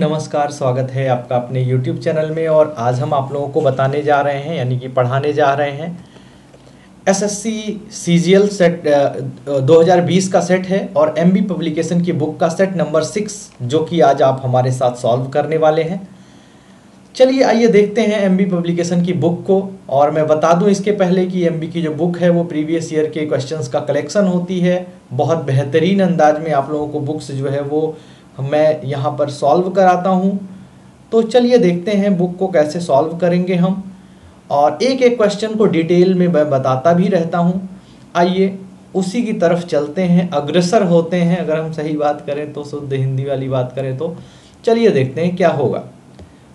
नमस्कार स्वागत है आपका अपने YouTube चैनल में और आज हम आप लोगों को बताने जा रहे हैं यानी कि पढ़ाने जा रहे हैं। एसएससी सीजीएल सेट अ, 2020 का सेट है और एमबी पब्लिकेशन की बुक का सेट नंबर सिक्स जो कि आज आप हमारे साथ सॉल्व करने वाले हैं। चलिए आइए देखते हैं एमबी पब्लिकेशन की बुक को और मैं बता दूँ इसके पहले कि एमबी की जो बुक है वो प्रीवियस ईयर के क्वेश्चंस का कलेक्शन होती है। बहुत बेहतरीन अंदाज में आप लोगों को बुक्स जो है वो मैं यहाँ पर सॉल्व कराता हूँ। तो चलिए देखते हैं बुक को कैसे सॉल्व करेंगे हम। और एक एक क्वेश्चन को डिटेल में मैं बताता भी रहता हूँ। आइए, उसी की तरफ़ चलते हैं। अग्रसर होते हैं, अगर हम सही बात करें तो शुद्ध हिंदी वाली बात करें तो। चलिए देखते हैं क्या होगा।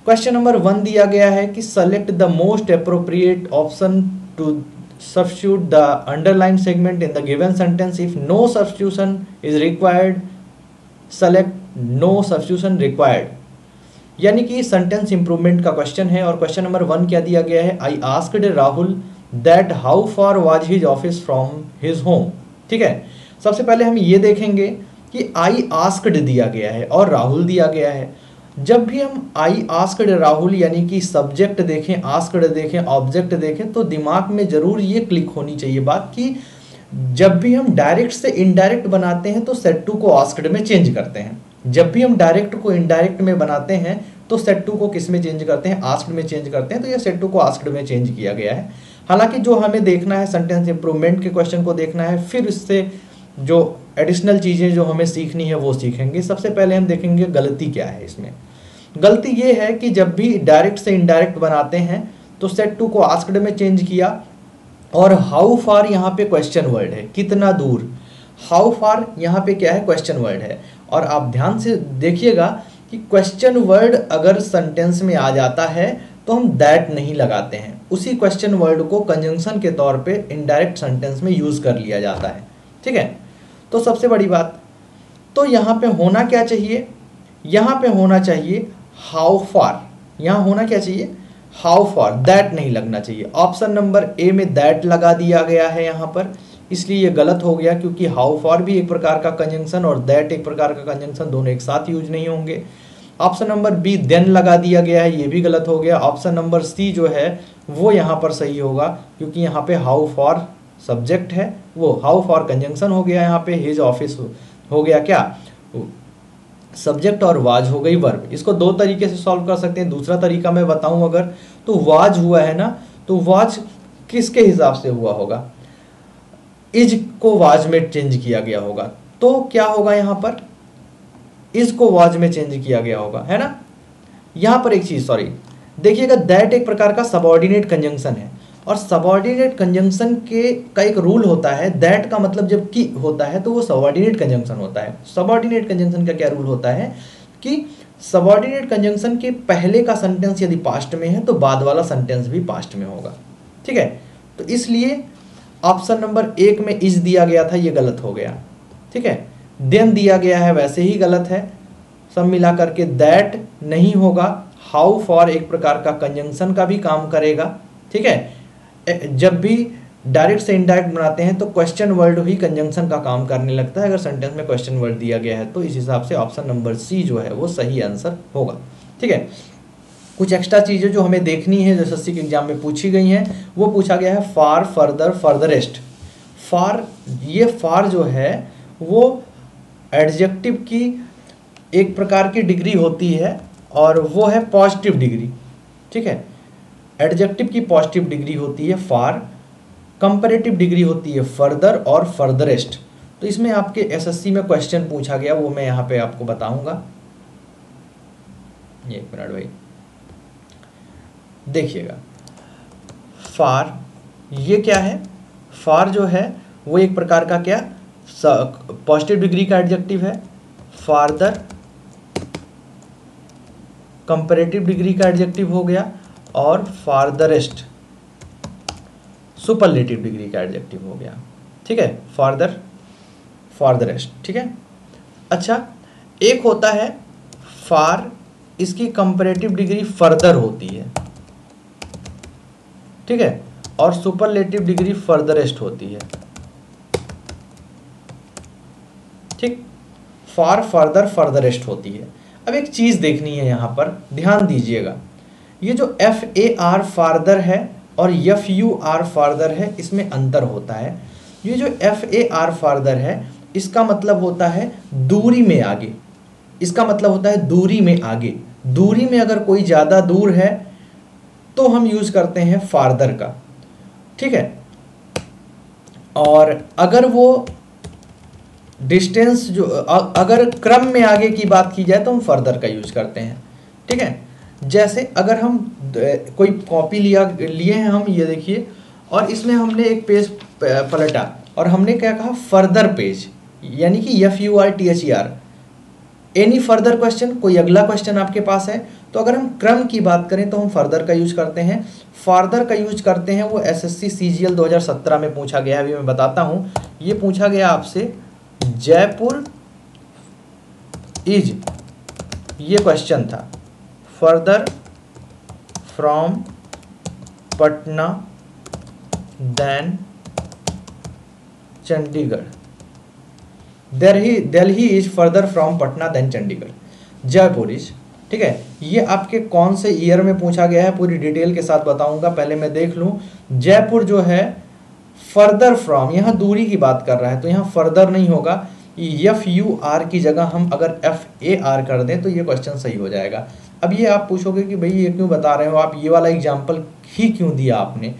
क्वेश्चन नंबर वन दिया गया है कि select the most appropriate option to substitute the underlined segment in the given sentence. If no substitution is required, select no substitution required यानी कि सेंटेंस इंप्रूवमेंट का क्वेश्चन है और क्वेश्चन नंबर वन क्या दिया गया है? I asked Rahul that how far was his office from his home ठीक है? सबसे पहले हम ये देखेंगे कि आई आस्क्ड दिया गया है और राहुल दिया गया है। जब भी हम आई आस्क्ड राहुल यानी कि सब्जेक्ट देखें आस्क्ड देखें ऑब्जेक्ट देखें तो दिमाग में ज़रूर ये क्लिक होनी चाहिए बात कि जब भी हम डायरेक्ट से इनडायरेक्ट बनाते हैं तो सेट टू को आस्क्ड में चेंज करते हैं। जब भी हम डायरेक्ट को इनडायरेक्ट में बनाते हैं तो सेट टू को किसमें चेंज करते हैं? आस्क्ड में चेंज करते हैं तो ये सेट टू को आस्क्ड में चेंज किया गया है। हालाँकि जो हमें देखना है सेंटेंस इंप्रूवमेंट के क्वेश्चन को देखना है, फिर इससे जो एडिशनल चीज़ें जो हमें सीखनी है, वो सीखेंगे। सबसे पहले हम देखेंगे गलती क्या है इसमें। गलती ये है कि जब भी डायरेक्ट से इनडायरेक्ट बनाते हैं तो सेट टू को आस्कड में चेंज किया, और हाउ फार यहाँ पे क्वेश्चन वर्ड है, कितना दूर? हाउ फार यहाँ पे क्या है? क्वेश्चन वर्ड है। और आप ध्यान से देखिएगा कि क्वेश्चन वर्ड अगर सेंटेंस में आ जाता है तो हम दैट नहीं लगाते हैं। उसी क्वेश्चन वर्ड को कंजंक्शन के तौर पे इनडायरेक्ट सेंटेंस में यूज़ कर लिया जाता है। ठीक है? तो सबसे बड़ी बात तो यहाँ पे होना क्या चाहिए? यहाँ पे होना चाहिए हाउ फार यहाँ होना क्या चाहिए? हाउ फार दैट नहीं लगना चाहिए। ऑप्शन नंबर ए में दैट लगा दिया गया है यहाँ पर। इसलिए ये गलत हो गया क्योंकि हाउ फार भी एक प्रकार का कंजंक्शन और दैट एक प्रकार का कंजंक्शन दोनों एक साथ यूज़ नहीं होंगे। ऑप्शन नंबर बी देन लगा दिया गया है, ये भी गलत हो गया। ऑप्शन नंबर सी जो है, वो यहाँ पर सही होगा क्योंकि यहाँ पे हाउ फॉर सब्जेक्ट है, वो हाउ फॉर कंजंक्शन हो गया यहाँ पे हिज ऑफ़िस हो गया क्या? सब्जेक्ट और वाज हो गई वर्ब इसको दो तरीके से सॉल्व कर सकते हैं। दूसरा तरीका मैं बताऊँ अगर तो वाज हुआ है ना तो वाज किसके हिसाब से हुआ होगा? इज़ को वाज में चेंज किया गया होगा। तो क्या होगा यहाँ पर? इज़ को वाज में चेंज किया गया होगा, है ना? यहाँ पर एक चीज़ सॉरी देखिएगा दैट एक प्रकार का सबॉर्डिनेट कंजंक्शन है। और सबॉर्डिनेट कंजंक्शन के का एक रूल होता है दैट का मतलब जब की होता है तो वो सबॉर्डिनेट कंजंक्शन होता है। सबॉर्डिनेट कंजंक्शन का क्या रूल होता है? कि सबॉर्डिनेट कंजंक्शन के पहले का सेंटेंस यदि पास्ट में है तो बाद वाला सेंटेंस भी पास्ट में होगा। ठीक है? तो इसलिए ऑप्शन नंबर एक में इज़ दिया गया था, ये गलत हो गया। ठीक है? देन दिया गया है, वैसे ही गलत है। सब मिला करके दैट नहीं होगा। हाउ फॉर एक प्रकार का कंजंक्शन का भी काम करेगा। ठीक है? जब भी डायरेक्ट से इनडायरेक्ट बनाते हैं तो क्वेश्चन वर्ड ही कंजंक्शन का काम करने लगता है। अगर सेंटेंस में क्वेश्चन वर्ड दिया गया है तो इस हिसाब से ऑप्शन नंबर सी जो है, वो सही आंसर होगा। ठीक है? कुछ एक्स्ट्रा चीज़ें जो हमें देखनी है जो एस के एग्ज़ाम में पूछी गई हैं, वो पूछा गया है फार फर्दर फर्दरेस्ट फार ये फार जो है, वो एडजेक्टिव की एक प्रकार की डिग्री होती है और वो है पॉजिटिव डिग्री ठीक है? एडजेक्टिव की पॉजिटिव डिग्री होती है फार कंपेरेटिव डिग्री होती है फर्दर और फर्दरेस्ट तो इसमें आपके एसएससी में क्वेश्चन पूछा गया, वो मैं यहाँ पे आपको बताऊँगा। एक मिनट भाई। देखिएगा। फार ये क्या है? फार जो है, वो एक प्रकार का क्या? पॉजिटिव डिग्री का एडजेक्टिव है। फार्दर कंपेरेटिव डिग्री का एडजेक्टिव हो गया और फार्दरेस्ट सुपरलेटिव डिग्री का एडजेक्टिव हो गया। ठीक है? फार्दर फार्दरेस्ट ठीक है? अच्छा एक होता है फार इसकी कंपेरेटिव डिग्री फर्दर होती है। ठीक है? और सुपरलेटिव डिग्री फर्दरेस्ट होती है। ठीक? फार फर्दर फर्दरेस्ट होती है। अब एक चीज़ देखनी है यहाँ पर। ध्यान दीजिएगा। ये जो एफ़ ए आर फार्दर है और एफ़ यू आर फार्दर है, इसमें अंतर होता है। ये जो एफ़ ए आर फार्दर है, इसका मतलब होता है दूरी में आगे। इसका मतलब होता है दूरी में आगे। दूरी में अगर कोई ज़्यादा दूर है तो हम यूज़ करते हैं फार्दर का। ठीक है? और अगर वो डिस्टेंस जो अगर क्रम में आगे की बात की जाए तो हम फर्दर का यूज़ करते हैं। ठीक है? जैसे अगर हम कोई कॉपी लिया, लिए हैं हम, ये देखिए, और इसमें हमने एक पेज पलटा, और हमने क्या कहा? फर्दर पेज यानी कि F U R T H E R any further question कोई अगला क्वेश्चन आपके पास है? तो अगर हम क्रम की बात करें तो हम फर्दर का यूज़ करते हैं। फार्दर का यूज़ करते हैं, वो एस एस सी दो हज़ार सत्रह में पूछा गया अभी मैं बताता हूँ, ये पूछा गया आपसे, जयपुर इज़, ये क्वेश्चन था। Further from Patna, than Chandigarh. Delhi Delhi is further from Patna, than Chandigarh. Jaipur is ठीक है? ये आपके कौन से ईयर में पूछा गया है? पूरी डिटेल के साथ बताऊँगा, पहले मैं देख लूँ। जयपुर जो है फर्दर फ्रॉम यहाँ दूरी की बात कर रहा है तो यहाँ फर्दर नहीं होगा। एफ़ यू आर की जगह हम अगर एफ़ ए आर कर दें तो ये क्वेश्चन सही हो जाएगा। अब ये आप पूछोगे कि भाई, ये क्यों बता रहे हो? आप ये वाला एग्ज़ाम्पल ही क्यों दिया आपने?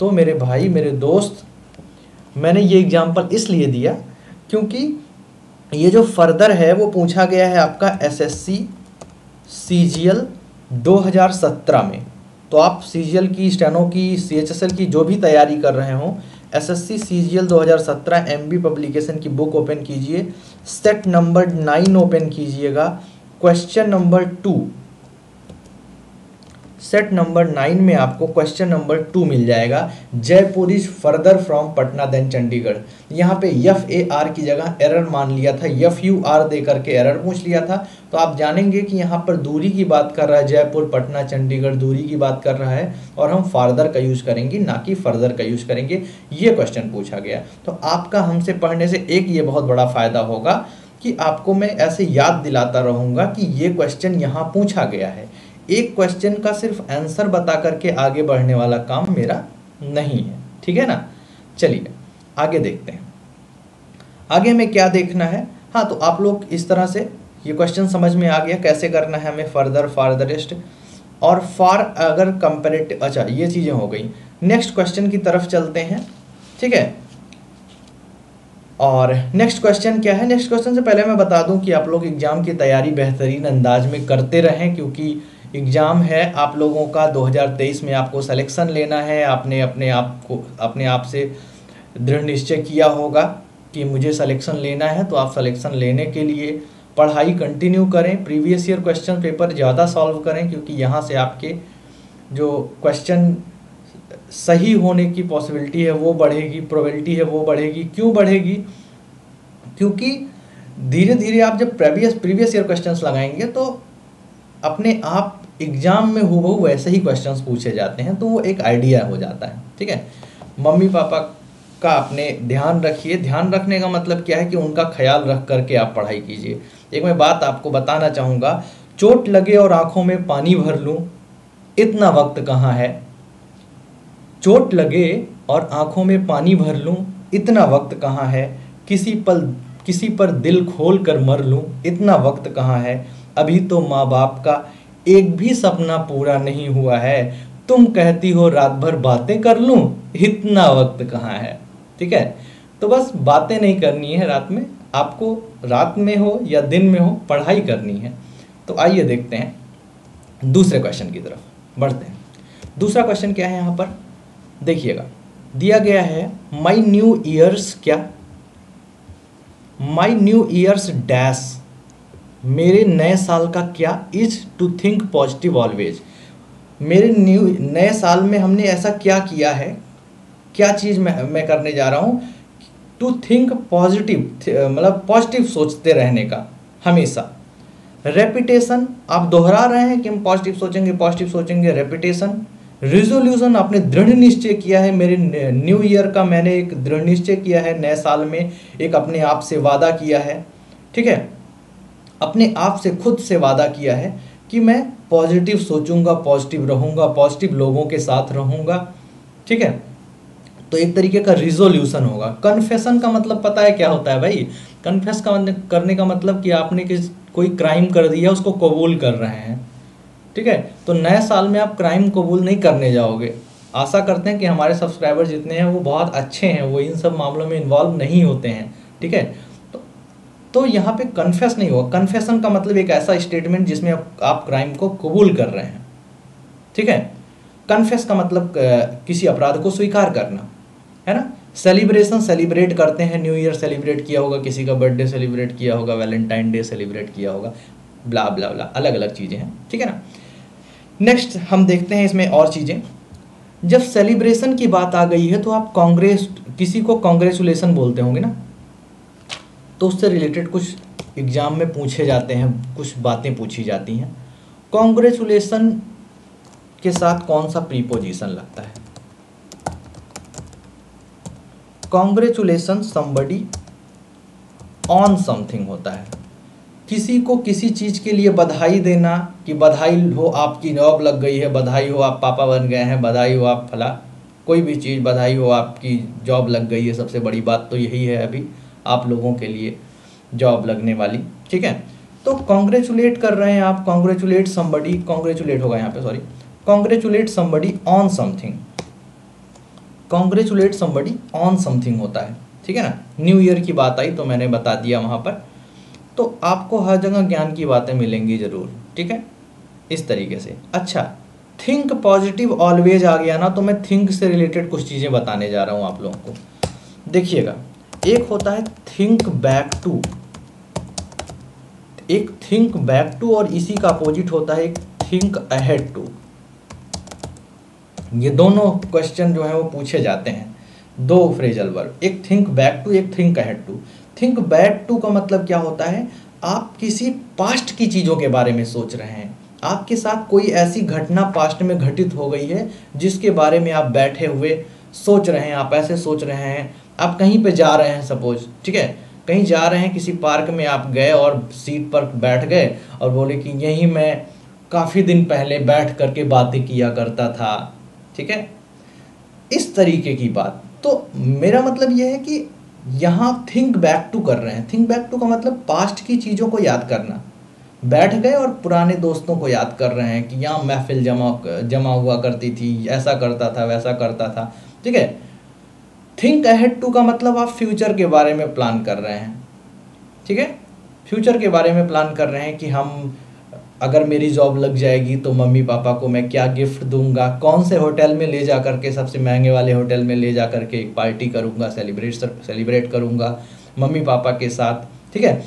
तो मेरे भाई, मेरे दोस्त, मैंने ये एग्ज़ाम्पल इसलिए दिया क्योंकि ये जो फर्दर है, वो पूछा गया है आपका S S C G L दो हज़ार सत्रह में। तो आप सी जी एल की, स्टैनो की सी एच एस एल की जो भी तैयारी कर रहे हों S S C C G L दो हज़ार सत्रह एम बी पब्लिकेशन की बुक ओपन कीजिए। सेट नंबर नाइन ओपन कीजिएगा। Question number two set number nine में आपको क्वेश्चन नंबर टू मिल जाएगा। Jaipur is further from Patna than Chandigarh. यहाँ पे यफ ए आर की जगह एरर मान लिया था। यफ यू आर दे करके एरर पूछ लिया था। तो आप जानेंगे कि यहाँ पर दूरी की बात कर रहा है जयपुर, पटना, चंडीगढ़ दूरी की बात कर रहा है और हम फार्दर का यूज़ करेंगे, ना कि फर्दर का यूज़ करेंगे। ये क्वेश्चन पूछा गया। तो आपका हमसे पढ़ने से एक ये बहुत बड़ा फ़ायदा होगा कि आपको मैं ऐसे याद दिलाता रहूँगा कि ये क्वेश्चन यहाँ पूछा गया है। एक क्वेश्चन का सिर्फ़ आंसर बता करके आगे बढ़ने वाला काम मेरा नहीं है। ठीक है ना? चलिए, आगे देखते हैं। आगे हमें क्या देखना है? हाँ तो आप लोग इस तरह से ये क्वेश्चन समझ में आ गया कैसे करना है हमें फर्दर फार्दरेस्ट और फार अगर कंपेरेटिव अच्छा ये चीज़ें हो गई। नेक्स्ट क्वेश्चन की तरफ़ चलते हैं। ठीक है? और नेक्स्ट क्वेश्चन क्या है? नेक्स्ट क्वेश्चन से पहले मैं बता दूँ कि आप लोग एग्ज़ाम की तैयारी बेहतरीन अंदाज में करते रहें, क्योंकि एग्ज़ाम है, आप लोगों का 2023 में आपको सिलेक्शन लेना है, आपने अपने आप को, अपने आप से दृढ़ निश्चय किया होगा कि मुझे सिलेक्शन लेना है तो आप सिलेक्शन लेने के लिए पढ़ाई कंटिन्यू करें प्रीवियस ईयर क्वेश्चन पेपर ज़्यादा सॉल्व करें, क्योंकि यहाँ से आपके जो क्वेश्चन सही होने की पॉसिबिलिटी है, वो बढ़ेगी प्रोबेबिलिटी है, वो बढ़ेगी। क्यों बढ़ेगी? क्योंकि धीरे धीरे आप जब प्रीवियस प्रीवियस ईयर क्वेश्चंस लगाएँगे तो अपने आप एग्ज़ाम में हो वैसे ही क्वेश्चन पूछे जाते हैं तो वो एक आइडिया हो जाता है, ठीक है? मम्मी पापा का अपने ध्यान रखिए। ध्यान रखने का मतलब क्या है कि उनका ख्याल रख करके आप पढ़ाई कीजिए। एक मैं बात आपको बताना चाहूँगा, चोट लगे और आँखों में पानी भर लूँ, इतना वक्त कहाँ है? चोट लगे और आँखों में पानी भर लूँ, इतना वक्त कहाँ है? किसी पल, किसी पर दिल खोल कर मर लूँ, इतना वक्त कहाँ है? अभी तो माँ बाप का एक भी सपना पूरा नहीं हुआ है। तुम कहती हो रात भर बातें कर लूँ, इतना वक्त कहाँ है? ठीक है? तो बस बातें नहीं करनी है रात में। आपको रात में हो या दिन में हो, पढ़ाई करनी है। तो आइए देखते हैं दूसरे क्वेश्चन की तरफ़। बढ़ते हैं। दूसरा क्वेश्चन क्या है यहाँ पर? देखिएगा। दिया गया है माई न्यू ईयर्स क्या? माई न्यू ईयर्स डैश मेरे नए साल का क्या is to think positive always? मेरे न्यू, नए साल में हमने ऐसा क्या किया है? क्या चीज़ मैं मैं करने जा रहा हूँ? टू थिंक पॉजिटिव मतलब पॉजिटिव सोचते रहने का, हमेशा। रेपिटेशन, आप दोहरा रहे हैं कि हम पॉजिटिव सोचेंगे पॉजिटिव सोचेंगे, रेपिटेशन। रिजोल्यूशन, आपने दृढ़ निश्चय किया है। मेरे न्यू ईयर का मैंने एक दृढ़ निश्चय किया है। नए साल में एक अपने आप से वादा किया है। ठीक है? अपने आप से खुद से वादा किया है कि मैं पॉजिटिव सोचूँगा, पॉजिटिव रहूँगा, पॉजिटिव लोगों के साथ रहूँगा। ठीक है? तो एक तरीके का रिजोल्यूशन होगा। कन्फेशन का मतलब पता है क्या होता है भाई? कन्फेस का करने का मतलब कि आपने किस, कोई क्राइम कर दिया उसको कबूल कर रहे हैं। ठीक है? तो नए साल में आप क्राइम कबूल नहीं करने जाओगे। आशा करते हैं कि हमारे सब्सक्राइबर जितने हैं, वो बहुत अच्छे हैं। वो इन सब मामलों में इन्वॉल्व नहीं होते हैं। ठीक है? तो यहाँ पे कन्फेस नहीं होगा कन्फेशन का मतलब एक ऐसा स्टेटमेंट जिसमें आप, आप क्राइम को कबूल कर रहे हैं। ठीक है? कन्फेस का मतलब किसी अपराध को स्वीकार करना। है ना? सेलिब्रेशन सेलिब्रेट करते हैं। न्यू ईयर सेलिब्रेट किया होगा किसी का बर्थडे सेलिब्रेट किया होगा वैलेंटाइन डे सेलिब्रेट किया होगा। ब्ला ब्ला ब्ला अलग अलग चीज़ें हैं। ठीक है ना? नेक्स्ट हम देखते हैं इसमें और चीज़ें। जब सेलिब्रेशन की बात आ गई है तो आप कांग्रेस किसी को कांग्रेचुलेसन बोलते होंगे ना? तो उससे रिलेटेड कुछ एग्ज़ाम में पूछे जाते हैं, कुछ बातें पूछी जाती हैं। कांग्रेचुलेसन के साथ कौन सा प्रीपोजिशन लगता है? कॉन्ग्रेचुलेसन समबडी ऑन समथिंग होता है। किसी को किसी चीज़ के लिए बधाई देना कि बधाई हो आपकी जॉब लग गई है, बधाई हो आप पापा बन गए हैं, बधाई हो आप फला, कोई भी चीज़, बधाई हो आपकी जॉब लग गई है, सबसे बड़ी बात तो यही है अभी। आप लोगों के लिए जॉब लगने वाली, ठीक है? तो कॉन्ग्रेचुलेट कर रहे हैं आप कॉन्ग्रेचुलेट समबडी कॉन्ग्रेचुलेट होगा यहाँ पे sorry congratulate somebody on something congratulate somebody on something होता है, ठीक है ना? न्यू ईयर की बात आई तो मैंने बता दिया वहाँ पर। तो आपको हर जगह ज्ञान की बातें मिलेंगी ज़रूर, ठीक है? इस तरीके से। अच्छा थिंक पॉजिटिव ऑलवेज आ गया ना तो मैं थिंक से रिलेटेड कुछ चीज़ें बताने जा रहा हूँ आप लोगों को। देखिएगा। एक होता है थिंक बैक टू एक थिंक बैक टू और इसी का अपोजिट होता है एक थिंक अहेड टू ये दोनों क्वेश्चन जो है वो पूछे जाते हैं। दो फ्रेजल वर्ब एक थिंक बैक टू एक think ahead to think back to का मतलब क्या होता है? आप किसी पास्ट की चीज़ों के बारे में सोच रहे हैं। आपके साथ कोई ऐसी घटना पास्ट में घटित हो गई है जिसके बारे में आप बैठे हुए सोच रहे हैं, आप ऐसे सोच रहे हैं आप कहीं पे जा रहे हैं सपोज़ ठीक है? कहीं जा रहे हैं, किसी पार्क में आप गए और सीट पर बैठ गए और बोले कि यहीं मैं काफ़ी दिन पहले बैठ करके बातें किया करता था, ठीक है? इस तरीके की बात। तो मेरा मतलब यह है कि यहाँ थिंक बैक टू कर रहे हैं। थिंक बैक टू का मतलब पास्ट की चीज़ों को याद करना। बैठ गए और पुराने दोस्तों को याद कर रहे हैं कि यहाँ महफिल जमा जमा हुआ करती थी, ऐसा करता था, वैसा करता था, ठीक है? थिंक अहेड टू का मतलब आप फ्यूचर के बारे में प्लान कर रहे हैं। ठीक है? फ्यूचर के बारे में प्लान कर रहे हैं कि हम, अगर मेरी जॉब लग जाएगी तो मम्मी पापा को मैं क्या गिफ्ट दूँगा? कौन से होटल में ले जा करके, सबसे महँगे वाले होटल में ले जा करके एक पार्टी करूँगा सेलिब्रेट सेलिब्रेट करूँगा मम्मी पापा के साथ। ठीक है?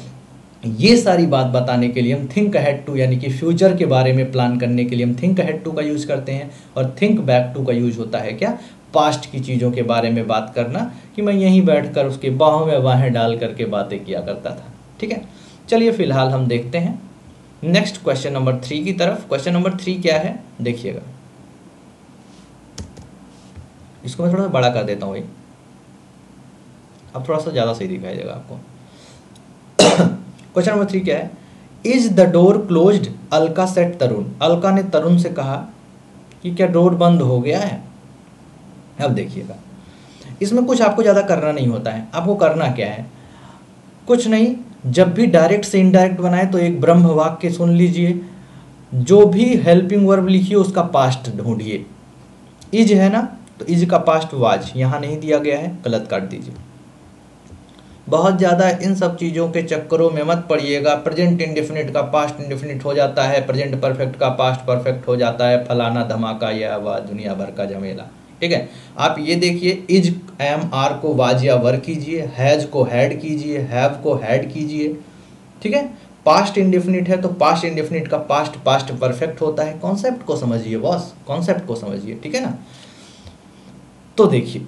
ये सारी बात बताने के लिए हम थिंक अहेड टू यानी कि फ्यूचर के बारे में प्लान करने के लिए हम थिंक अहेड टू का यूज़ करते हैं और थिंक बैक टू का यूज़ होता है क्या? पास्ट की चीज़ों के बारे में बात करना कि मैं यहीं बैठकर उसके बाहों में बाहें डाल करके बातें किया करता था। ठीक है? चलिए फ़िलहाल हम देखते हैं। नेक्स्ट क्वेश्चन नंबर थ्री की तरफ़। क्वेश्चन नंबर थ्री क्या है? देखिएगा। इसको मैं थोड़ा सा बड़ा कर देता हूँ भाई। अब थोड़ा सा ज़्यादा सही दिखाई देगा आपको। क्वेश्चन नंबर थ्री क्या है? Is the door closed Alka said Tarun Alka ने तरुण से कहा कि क्या डोर बंद हो गया है? अब देखिएगा। इसमें कुछ आपको ज़्यादा करना नहीं होता है। आपको करना क्या है? कुछ नहीं, जब भी डायरेक्ट से इनडायरेक्ट बनाए तो एक ब्रह्म वाक्य सुन लीजिए। जो भी हेल्पिंग वर्ब लिखिए उसका पास्ट ढूंढिए। इज़ है ना? तो इज़ का पास्ट वाज, यहाँ नहीं दिया गया है, गलत काट दीजिए। बहुत ज़्यादा इन सब चीज़ों के चक्करों में मत पड़िएगा। प्रेजेंट इंडिफिनिट का पास्ट इंडिफिनिट हो जाता है, प्रेजेंट परफेक्ट का पास्ट परफेक्ट हो जाता है। फलाना धमाका, यह वह दुनिया भर का झमेला। ठीक है? आप ये देखिए, इज़, एम, आर को वाज या वर कीजिए, हैज़ को हैड कीजिए, हैव को हैड कीजिए, ठीक है? पास्ट इंडिफिनिट है तो पास्ट इंडिफिनिट का पास्ट पास्ट परफेक्ट होता है। कॉन्सेप्ट को समझिए बॉस कॉन्सेप्ट को समझिए, ठीक है ना? तो देखिए,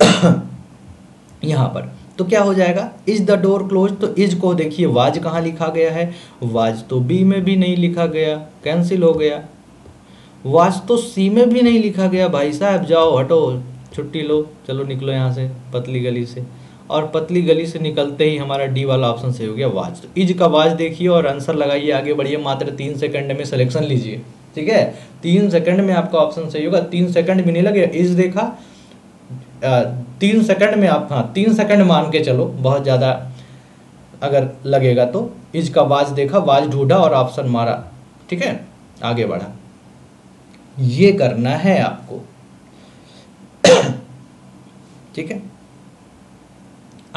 यहाँ पर तो क्या हो जाएगा? इज़ द डोर क्लोज तो इज़ को देखिए, वाज कहाँ लिखा गया है? वाज तो बी में भी नहीं लिखा गया कैंसिल हो गया। वाच तो सी में भी नहीं लिखा गया। भाई साहब, जाओ, हटो, छुट्टी लो, चलो निकलो यहाँ से, पतली गली से। और पतली गली से निकलते ही हमारा डी वाला ऑप्शन सही हो गया वाज तो इज़ का वाज देखिए और आंसर लगाइए आगे बढ़िए, मात्र तीन सेकंड में सिलेक्शन लीजिए। ठीक है? तीन सेकंड में आपका ऑप्शन सही होगा। तीन सेकंड भी नहीं लगे, इज़ देखा। तीन सेकंड में आप हाँ तीन सेकंड मान के चलो, बहुत ज़्यादा अगर लगेगा तो। इज़ का वाज देखा वाज ढूंढा और ऑप्शन मारा। ठीक है? आगे बढ़ा। ये करना है आपको। ठीक है?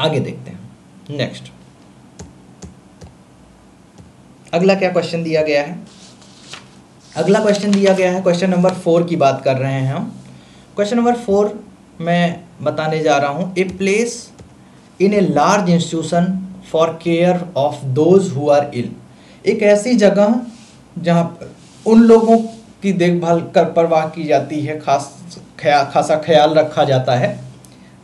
आगे देखते हैं। नेक्स्ट अगला क्या क्वेश्चन दिया गया है? अगला क्वेश्चन दिया गया है। क्वेश्चन नंबर फोर की बात कर रहे हैं हम। क्वेश्चन नंबर फोर मैं बताने जा रहा हूँ। A place in a large institution for care of those who are ill एक ऐसी जगह जहाँ उन लोगों की देखभाल कर परवाह की जाती है, खास खया, खासा ख्याल रखा जाता है।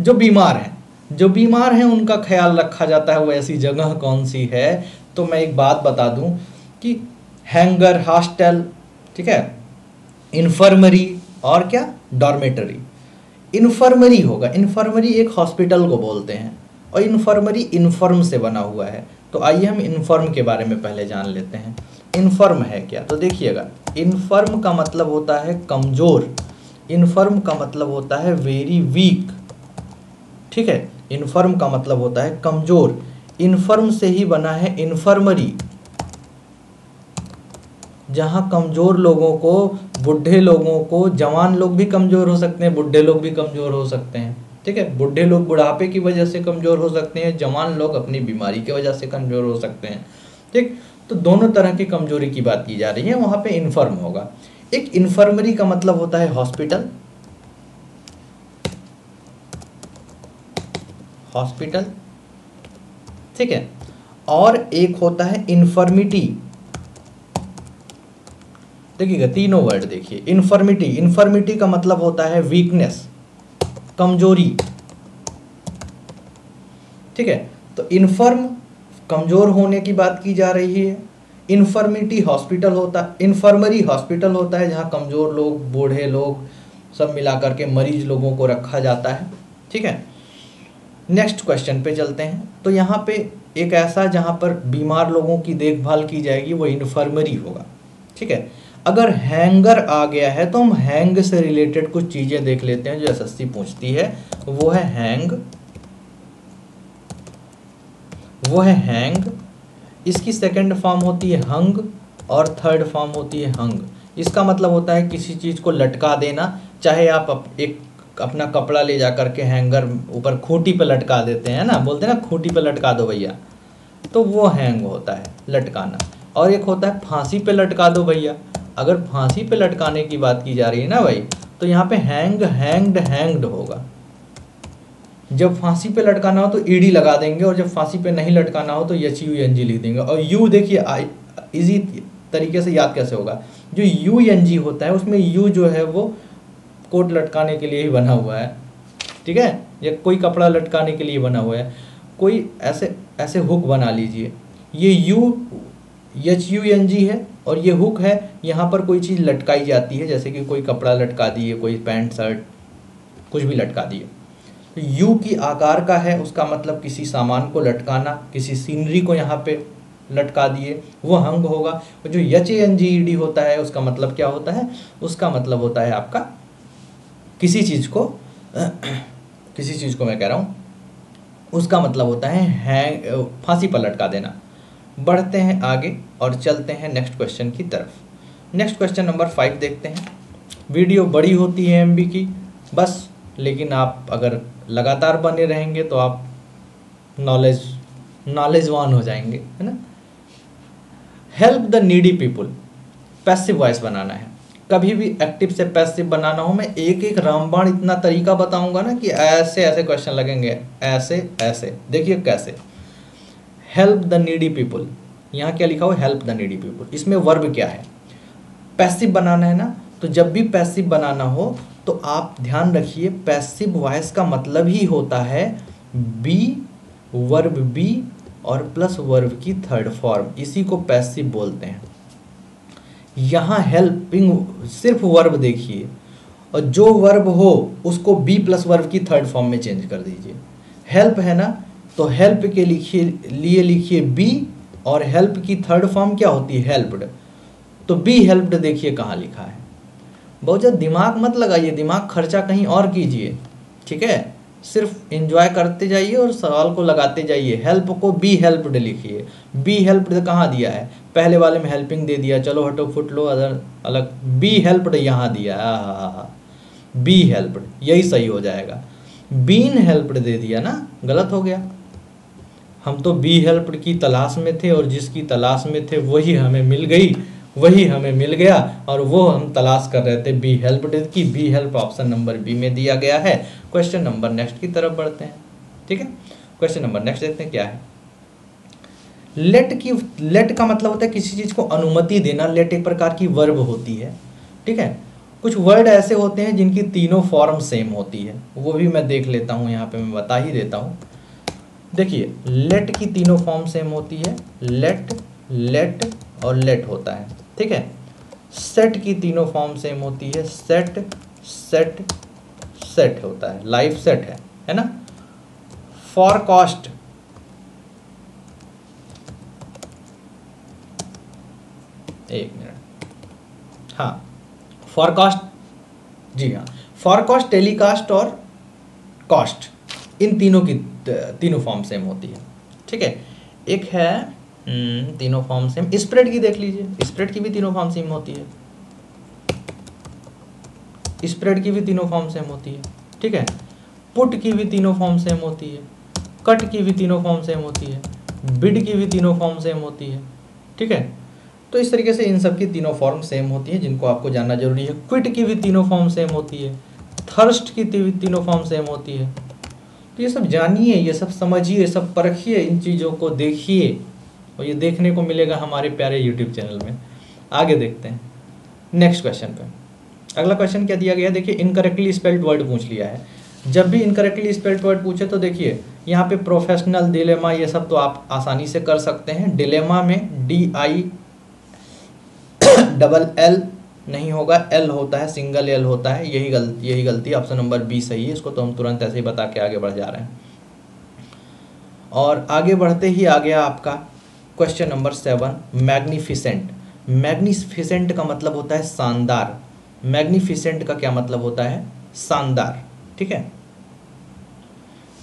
जो बीमार हैं, जो बीमार हैं, उनका ख्याल रखा जाता है, वो ऐसी जगह कौन सी है? तो मैं एक बात बता दूँ कि हैंगर, हॉस्टल, ठीक है, इन्फर्मरी और क्या? डॉर्मेटरी। इन्फर्मरी होगा। इन्फर्मरी एक हॉस्पिटल को बोलते हैं और इन्फर्मरी इन्फर्म से बना हुआ है। तो आइए हम इन्फर्म के बारे में पहले जान लेते हैं। इन्फर्म है क्या? तो देखिएगा, इन्फर्म का मतलब होता है कमज़ोर, इनफर्म का मतलब होता है वेरी वीक ठीक है? इन्फर्म का मतलब होता है कमज़ोर, इन्फर्म से ही बना है इन्फर्मरी जहाँ कमज़ोर लोगों को, बुढ़े लोगों को, जवान लोग भी कमज़ोर हो सकते हैं, बुढ़े लोग भी कमज़ोर हो सकते हैं, ठीक है? बुढ़े लोग बुढ़ापे की वजह से कमज़ोर हो सकते हैं, जवान लोग अपनी बीमारी की वजह से कमज़ोर हो सकते हैं, ठीक? तो दोनों तरह की कमज़ोरी की बात की जा रही है, वहाँ पे इन्फर्म होगा। एक इन्फर्मरी का मतलब होता है हॉस्पिटल हॉस्पिटल ठीक है? और एक होता है इन्फर्मिटी देखिएगा, तीनों वर्ड देखिए। इन्फर्मिटी इन्फर्मिटी का मतलब होता है वीकनेस कमज़ोरी। ठीक है? तो इन्फर्म कमज़ोर होने की बात की जा रही है। इन्फर्मिटी हॉस्पिटल होता इन्फर्मरी हॉस्पिटल होता है जहाँ कमज़ोर लोग, बूढ़े लोग सब मिला करके मरीज़ लोगों को रखा जाता है। ठीक है? नेक्स्ट क्वेश्चन पे चलते हैं। तो यहाँ पे एक ऐसा जहाँ पर बीमार लोगों की देखभाल की जाएगी, वो इन्फर्मरी होगा। ठीक है? अगर हैंगर आ गया है तो हम हैंग से रिलेटेड कुछ चीज़ें देख लेते हैं जो एसएससी पूछती है। वो है हैंग। वो है हैंग इसकी सेकंड फॉर्म होती है हंग और थर्ड फॉर्म होती है हंग इसका मतलब होता है किसी चीज़ को लटका देना, चाहे आप एक अपना कपड़ा ले जा करके हैंगर ऊपर खूंटी पर लटका देते हैं ना, बोलते हैं ना, खूंटी पर लटका दो भैया। तो वो हैंग होता है, लटकाना। और एक होता है फांसी पे लटका दो भैया। अगर फांसी पे लटकाने की बात की जा रही है ना भाई तो यहाँ पे हैंग हैंग्ड हैंग्ड होगा। जब फांसी पे लटकाना हो तो ईडी लगा देंगे और जब फांसी पे नहीं लटकाना हो तो एच यू एन जी लिख देंगे। और यू देखिए इजी तरीके से याद कैसे होगा? जो यू एन जी होता है, उसमें यू जो है वो कोट लटकाने के लिए ही बना हुआ है। ठीक है? या कोई कपड़ा लटकाने के लिए बना हुआ है। कोई ऐसे ऐसे हुक बना लीजिए। ये U H U N G है और ये हुक है। यहाँ पर कोई चीज़ लटकाई जाती है, जैसे कि कोई कपड़ा लटका दिए, कोई पैंट, शर्ट, कुछ भी लटका दिए। यू की आकार का है, उसका मतलब किसी सामान को लटकाना, किसी सीनरी को यहाँ पे लटका दिए, वो हंग होगा। और जो यच एन जी ई डी होता है, उसका मतलब क्या होता है? उसका मतलब होता है आपका किसी चीज़ को, किसी चीज़ को मैं कह रहा हूँ, उसका मतलब होता है हैंग, फांसी पर लटका देना। बढ़ते हैं आगे और चलते हैं नेक्स्ट क्वेश्चन की तरफ़। नेक्स्ट क्वेश्चन नंबर फाइव देखते हैं। वीडियो बड़ी होती है एमबी की, बस, लेकिन आप अगर लगातार बने रहेंगे तो आप नॉलेज नॉलेजवान हो जाएँगे, है ना? Help the needy people passive voice बनाना है। कभी भी एक्टिव से पैसिव बनाना हो, मैं एक एक रामबाण इतना तरीका बताऊँगा ना कि ऐसे ऐसे क्वेश्चन लगेंगे, ऐसे ऐसे। देखिए कैसे। हेल्प द नीडी पीपुल यहाँ क्या लिखा हुआ हेल्प द नीडी पीपुल इसमें वर्ब क्या है? पैसिव बनाना है ना तो जब भी पैसिव बनाना हो तो आप ध्यान रखिए पैसिव वॉइस का मतलब ही होता है बी वर्ब बी और प्लस वर्ब की थर्ड फॉर्म इसी को पैसिव बोलते हैं। यहाँ हेल्पिंग सिर्फ़ वर्ब देखिए और जो वर्ब हो, उसको बी प्लस वर्ब की थर्ड फॉर्म में चेंज कर दीजिए। हेल्प है ना? तो हेल्प के लिखिए, लिए लिखिए बी और हेल्प की थर्ड फॉर्म क्या होती है? हेल्प्ड तो बी हेल्प्ड देखिए कहाँ लिखा है। बहुत ज़्यादा दिमाग मत लगाइए, दिमाग खर्चा कहीं और कीजिए, ठीक है? सिर्फ़ इंजॉय करते जाइए और सवाल को लगाते जाइए। हेल्प को बी हेल्प्ड लिखिए। बी हेल्प्ड कहाँ दिया है? पहले वाले में हेल्पिंग दे दिया, चलो हटो फुट लो, अदर अलग। बी हेल्प्ड यहाँ दिया है बी हेल्प्ड यही सही हो जाएगा। बीन हेल्प्ड दे दिया ना? गलत हो गया। हम तो बी हेल्प्ड की तलाश में थे और जिसकी तलाश में थे, वही हमें मिल गई। वही हमें मिल गया और वो हम तलाश कर रहे थे बी हेल्प की। Be help option number B में दिया गया है। क्वेश्चन नंबर नेक्स्ट की तरफ़ बढ़ते हैं। ठीक है? क्वेश्चन नंबर नेक्स्ट देखते हैं क्या है। लेट की, लेट का मतलब होता है किसी चीज़ को अनुमति देना। लेट एक प्रकार की वर्ब होती है। ठीक है? कुछ वर्ड ऐसे होते हैं जिनकी तीनों फॉर्म सेम होती है। वो भी मैं देख लेता हूँ, यहाँ पे मैं बता ही देता हूँ। देखिए लेट की तीनों फॉर्म सेम होती है। लेट लेट और लेट होता है। ठीक है? सेट की तीनों फॉर्म सेम होती है। सेट सेट सेट होता है। लाइफ सेट है। है ना? फॉरकास्ट एक मिनट। हाँ। फॉरकास्ट जी हाँ। फॉरकास्ट टेलीकास्ट और कॉस्ट इन तीनों की तीनों फॉर्म सेम होती है। ठीक है? एक है तीनों फॉर्म सेम स्प्रेड की देख लीजिए। स्प्रेड की भी तीनों फॉर्म सेम होती है। स्प्रेड की भी तीनों फॉर्म सेम होती है। ठीक है? पुट की भी तीनों फॉर्म सेम होती है। कट की भी तीनों फॉर्म सेम होती है। बिड की भी तीनों फॉर्म सेम होती है। ठीक है? तो इस तरीके से इन सब की तीनों फॉर्म सेम होती है, जिनको आपको जानना ज़रूरी है। क्विट की भी तीनों फॉर्म सेम होती है। थर्स्ट की तीनों फॉर्म सेम होती है। तो ये सब जानिए, ये सब समझिए सब परखिए, इन चीज़ों को देखिए। और ये देखने को मिलेगा हमारे प्यारे यूट्यूब चैनल में। आगे देखते हैं। नेक्स्ट क्वेश्चन पे। अगला क्वेश्चन क्या दिया गया देखिए इनकरेक्टली स्पेल्ड वर्ड पूछ लिया है। जब भी इनकरेक्टली स्पेल्ड वर्ड पूछे तो देखिए, यहाँ पे प्रोफेशनल डिलेमा ये सब तो आप आसानी से कर सकते हैं। डिलेमा में डी आई डबल एल नहीं होगा। एल होता है सिंगल एल होता है। यही गलती यही गलती ऑप्शन नंबर बी सही है। इसको तो हम तुरंत ऐसे ही बता के आगे बढ़ जा रहे हैं। और आगे बढ़ते ही आ गया आपका question number seven magnificent magnificent का मतलब होता है शानदार। मैग्निफिसेंट का क्या मतलब होता है? शानदार। ठीक है?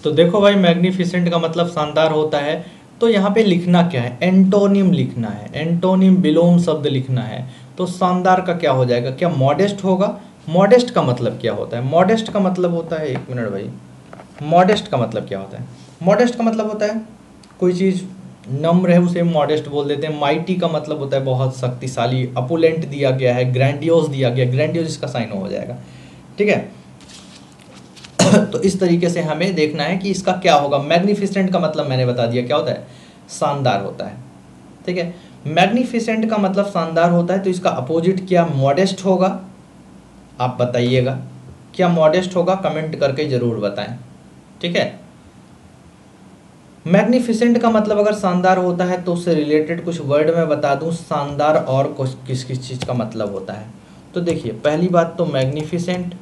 तो देखो भाई मैग्निफिसेंट का मतलब शानदार होता है। तो यहाँ पे लिखना क्या है? एंटोनिम लिखना है। एंटोनिम बिलोम शब्द लिखना है। तो शानदार का क्या हो जाएगा? क्या मॉडेस्ट होगा? मॉडेस्ट का मतलब क्या होता है? मॉडेस्ट का मतलब होता है, एक मिनट भाई। मॉडेस्ट का मतलब क्या होता है? मॉडेस्ट का मतलब होता है, कोई चीज़ नम्र है, उसे मॉडेस्ट बोल देते हैं। माइटी का मतलब होता है बहुत शक्तिशाली अपोलेंट दिया गया है ग्रैंडियोस दिया गया ग्रैंडियोस इसका साइन हो जाएगा। ठीक है? तो इस तरीके से हमें देखना है कि इसका क्या होगा। मैग्निफिसेंट का मतलब मैंने बता दिया। क्या होता है? शानदार होता है। ठीक है? मैग्निफिसेंट का मतलब शानदार होता है तो इसका अपोजिट क्या मॉडेस्ट होगा? आप बताइएगा। क्या मॉडेस्ट होगा? कमेंट करके ज़रूर बताएँ। ठीक है? मैग्निफिसेंट का मतलब अगर शानदार होता है तो उससे रिलेटेड कुछ वर्ड में बता दूँ, शानदार और किस किस चीज़ का मतलब होता है। तो देखिए, पहली बात तो मैग्निफिसेंट।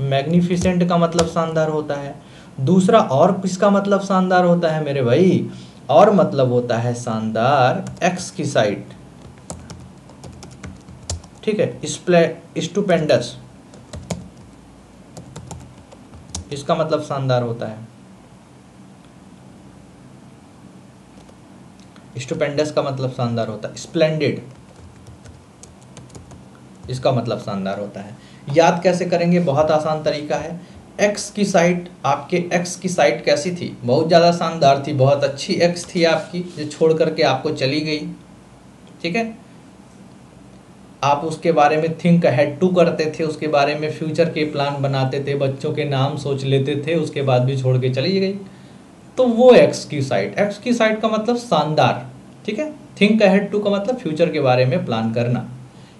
मैग्निफिसेंट का मतलब शानदार होता है। दूसरा, और किसका मतलब शानदार होता है मेरे भाई? और मतलब होता है शानदार एक्स की साइड। ठीक है स्टूपेंडस। इसका मतलब शानदार होता है। स्टूपेंडस का मतलब शानदार होता है। स्प्लेंडेड। इसका मतलब शानदार होता है। याद कैसे करेंगे? बहुत आसान तरीका है। एक्स की साइट आपके एक्स की साइट कैसी थी? बहुत ज़्यादा शानदार थी, बहुत अच्छी एक्स थी आपकी, जो छोड़ करके आपको चली गई। ठीक है? आप उसके बारे में थिंक हेड टू करते थे, उसके बारे में फ्यूचर के प्लान बनाते थे, बच्चों के नाम सोच लेते थे, उसके बाद भी छोड़ के चली गई। तो वो एक्स की साइड एक्स की साइड का मतलब शानदार, ठीक है? थिंक अहेड टू का मतलब फ्यूचर के बारे में प्लान करना।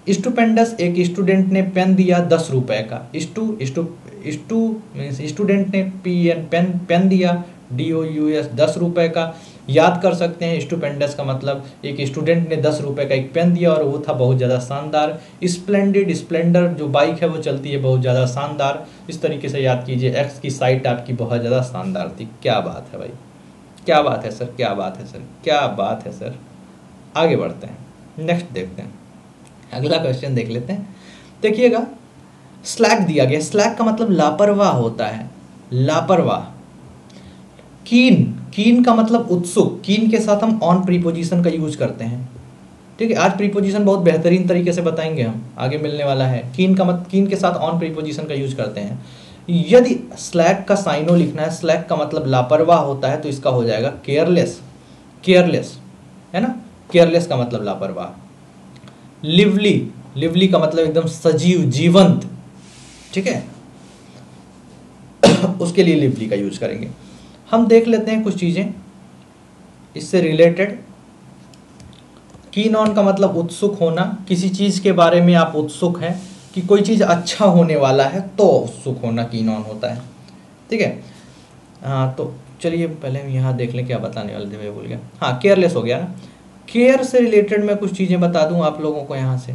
स्टूपेंडस एक स्टूडेंट ने पेन दिया दस रुपए का। Stu stu stu means student ने पी एन पेन पेन दिया डी ओ यू एस दस रुपए का। याद कर सकते हैं। स्टूपेंडस का मतलब एक स्टूडेंट ने दस रुपये का एक पेन दिया और वो था बहुत ज़्यादा शानदार। स्प्लेंडेड स्प्लेंडर, जो बाइक है, वो चलती है, बहुत ज़्यादा शानदार। इस तरीके से याद कीजिए एक्स की साइट आपकी बहुत ज़्यादा शानदार थी। क्या बात है भाई। क्या बात है सर, क्या बात है सर, क्या बात है सर। आगे बढ़ते हैं। नेक्स्ट देखते हैं। अगला क्वेश्चन देख लेते हैं। देखिएगा स्लैक दिया गया। स्लैक का मतलब लापरवाह होता है। लापरवाह। कीन कीन का मतलब उत्सुक। कीन के साथ हम ऑन प्रीपोजिशन का यूज़ करते हैं। ठीक है, आज प्रीपोजिशन बहुत बेहतरीन तरीके से बताएँगे हम, आगे मिलने वाला है। कीन का मत, कीन के साथ ऑन प्रीपोजिशन का यूज़ करते हैं। यदि स्लैक का साइनो लिखना है स्लैक का मतलब लापरवाह होता है तो इसका हो जाएगा केयरलेस केयरलेस है ना? केयरलेस का मतलब लापरवाह। लिवली लिवली का मतलब एकदम सजीव, जीवंत। ठीक है? उसके लिए लिवली का यूज़ करेंगे। हम देख लेते हैं कुछ चीज़ें। इससे रिलेटेड कीन ऑन का मतलब उत्सुक होना, किसी चीज़ के बारे में आप उत्सुक हैं कि कोई चीज़ अच्छा होने वाला है तो उत्सुक होना कीन ऑन होता है। ठीक है? हाँ तो चलिए पहले हम यहाँ देख लें क्या बताने वाले थे, मैं भूल गया। हाँ केयरलेस हो गया। ना केयर से रिलेटेड मैं कुछ चीज़ें बता दूँ आप लोगों को यहाँ से।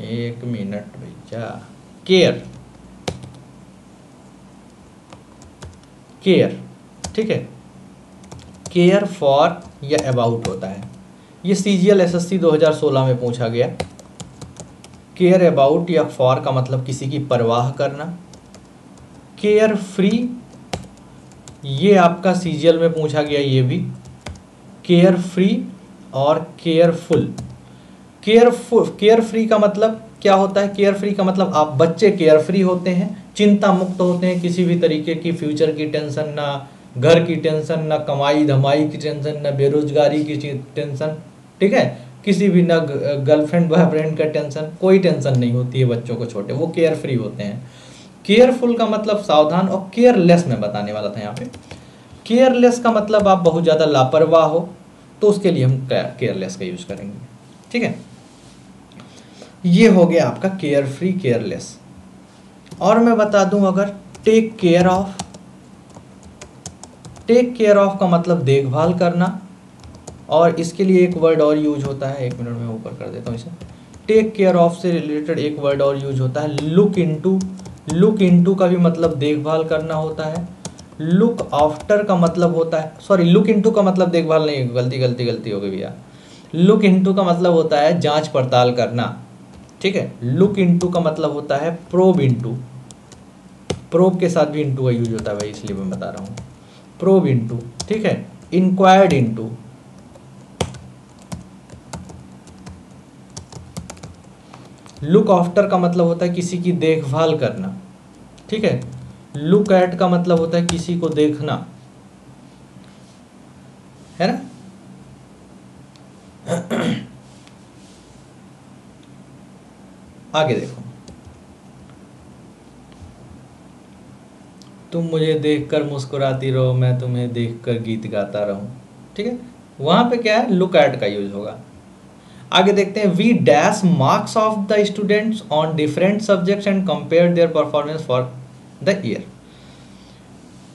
एक मिनट, भैया। केयर केयर ठीक है? केयर फॉर या अबाउट होता है। ये C G L S S C दो हज़ार सोलह में पूछा गया। केयर अबाउट या फॉर का मतलब किसी की परवाह करना। केयर फ्री ये आपका सी जी एल में पूछा गया ये भी। केयर फ्री और केयरफुल केयरफुल केयर फ्री का मतलब क्या होता है केयर फ्री का मतलब आप बच्चे केयर फ्री होते हैं, चिंता मुक्त होते हैं किसी भी तरीके की फ्यूचर की टेंशन ना, घर की टेंशन ना, कमाई धमाई की टेंशन ना, बेरोजगारी की टेंशन ठीक है? किसी भी ना गर्लफ्रेंड बॉयफ्रेंड का टेंशन कोई टेंशन नहीं होती है बच्चों को छोटे, वो केयर फ्री होते हैं। केयरफुल का मतलब सावधान और केयरलेस में बताने वाला था यहाँ पे। केयरलेस का मतलब आप बहुत ज़्यादा लापरवाह हो तो उसके लिए हम केयरलेस का यूज़ करेंगे, ठीक है? ये हो गया आपका केयर फ्री केयरलेस और मैं बता दूँ अगर take care of take care of का मतलब देखभाल करना, और इसके लिए एक वर्ड और यूज़ होता है, एक मिनट में ऊपर कर देता हूँ इसे. टेक केयर ऑफ़ से रिलेटेड एक वर्ड और यूज़ होता है लुक इनटू लुक इनटू का भी मतलब देखभाल करना होता है. लुक आफ्टर का मतलब होता है सॉरी लुक इनटू का मतलब देखभाल नहीं, गलती गलती गलती हो गई भैया. लुक इनटू का मतलब होता है जाँच पड़ताल करना. ठीक है? लुक इनटू का मतलब होता है प्रोब इनटू प्रोब के साथ भी इनटू का यूज़ होता है भाई, इसलिए मैं बता रहा हूँ। प्रोब इनटू ठीक है? इंक्वायर्ड इनटू लुक आफ्टर का मतलब होता है किसी की देखभाल करना। ठीक है? लुक एट का मतलब होता है किसी को देखना। है ना? आगे देखो। तुम मुझे देखकर मुस्कुराती रहो, मैं तुम्हें देखकर गीत गाता रहूँ। ठीक है? वहाँ पे क्या है? लुक एट का यूज़ होगा। आगे देखते हैं we dash marks of the students on different subjects and compare their performance for the year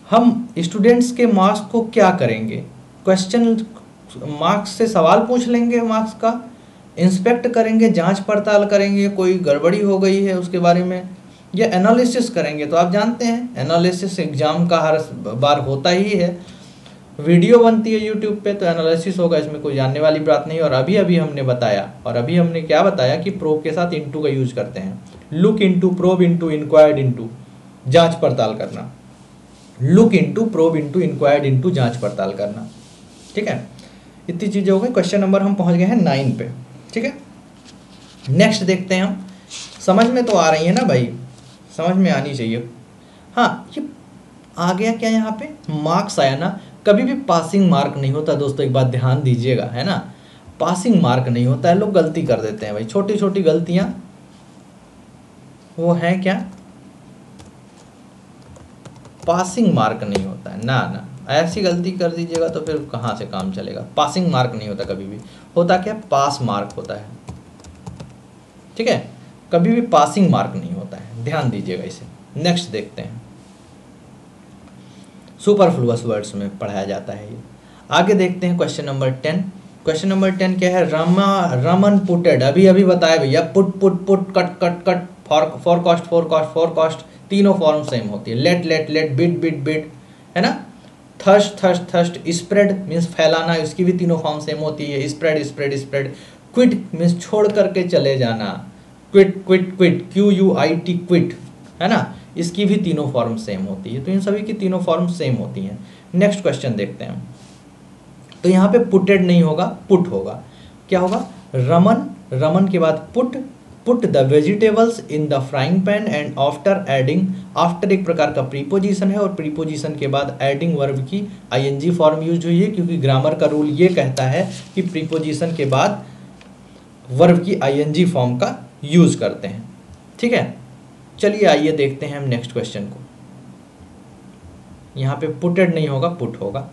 हम स्टूडेंट्स के मार्क्स को क्या करेंगे? क्वेश्चन मार्क्स से सवाल पूछ लेंगे मार्क्स का। इंस्पेक्ट करेंगे, जाँच पड़ताल करेंगे, कोई गड़बड़ी हो गई है उसके बारे में, या एनालिसिस करेंगे। तो आप जानते हैं, एनालिसिस एग्ज़ाम का हर बार होता ही है। वीडियो बनती है यूट्यूब पे तो एनालिसिस होगा, इसमें कोई जानने वाली बात नहीं। और अभी अभी हमने बताया, और अभी हमने क्या बताया कि प्रोब के साथ इंटू का यूज़ करते हैं। Look into probe into inquired into जाँच पड़ताल करना। Look into probe into inquired into जाँच पड़ताल करना। ठीक है? इतनी चीज़ें हो गई। क्वेश्चन नंबर हम पहुँच गए हैं नाइन पे। ठीक है? नेक्स्ट देखते हैं हम। समझ में तो आ रही है ना भाई? समझ में आनी चाहिए। हाँ ये आ गया क्या यहाँ पे? मार्क्स आया ना। कभी भी पासिंग मार्क नहीं होता दोस्तों, एक बात ध्यान दीजिएगा, है ना? पासिंग मार्क नहीं होता है, लोग गलती कर देते हैं भाई। छोटी छोटी गलतियाँ। वो है क्या? पासिंग मार्क नहीं होता है। ना ना। ऐसी गलती कर दीजिएगा तो फिर कहाँ से काम चलेगा? पासिंग मार्क नहीं होता कभी भी। होता क्या? पास मार्क होता है। ठीक है? कभी भी पासिंग मार्क नहीं होता है। ध्यान दीजिएगा इसे। नेक्स्ट देखते हैं। सुपरफ्लुअस वर्ड्स में पढ़ाया जाता है ये। आगे देखते हैं question number ten question number ten क्या है? रमा, रमन पुटेड। अभी अभी बताया भैया। Put put put, cut cut cut. For for cost for cost for cost तीनों फॉर्म सेम होती है। Let let let bit bit bit है ना? Thrust thrust thrust, spread means फैलाना, इसकी भी तीनों फॉर्म सेम होती है, spread spread spread. Quit means छोड़ करके चले जाना। Quit quit quit Q U I T quit है ना? इसकी भी तीनों फॉर्म सेम होती है। तो इन सभी की तीनों फॉर्म सेम होती हैं। नेक्स्ट क्वेश्चन देखते हैं तो यहाँ पे पुटेड नहीं होगा पुट होगा। क्या होगा? रमन रमन के बाद put put the vegetables in the frying pan and after adding after एक प्रकार का प्रीपोजिशन है और प्रीपोजिशन के बाद एडिंग वर्ब की आईएनजी फॉर्म यूज़ हुई है, क्योंकि ग्रामर का रूल ये कहता है कि प्रीपोजिशन के बाद वर्ब की आईएनजी फॉर्म का यूज़ करते हैं। ठीक है? चलिए आइए देखते हैं हम नेक्स्ट क्वेश्चन को। यहाँ पे पुटेड नहीं होगा पुट होगा।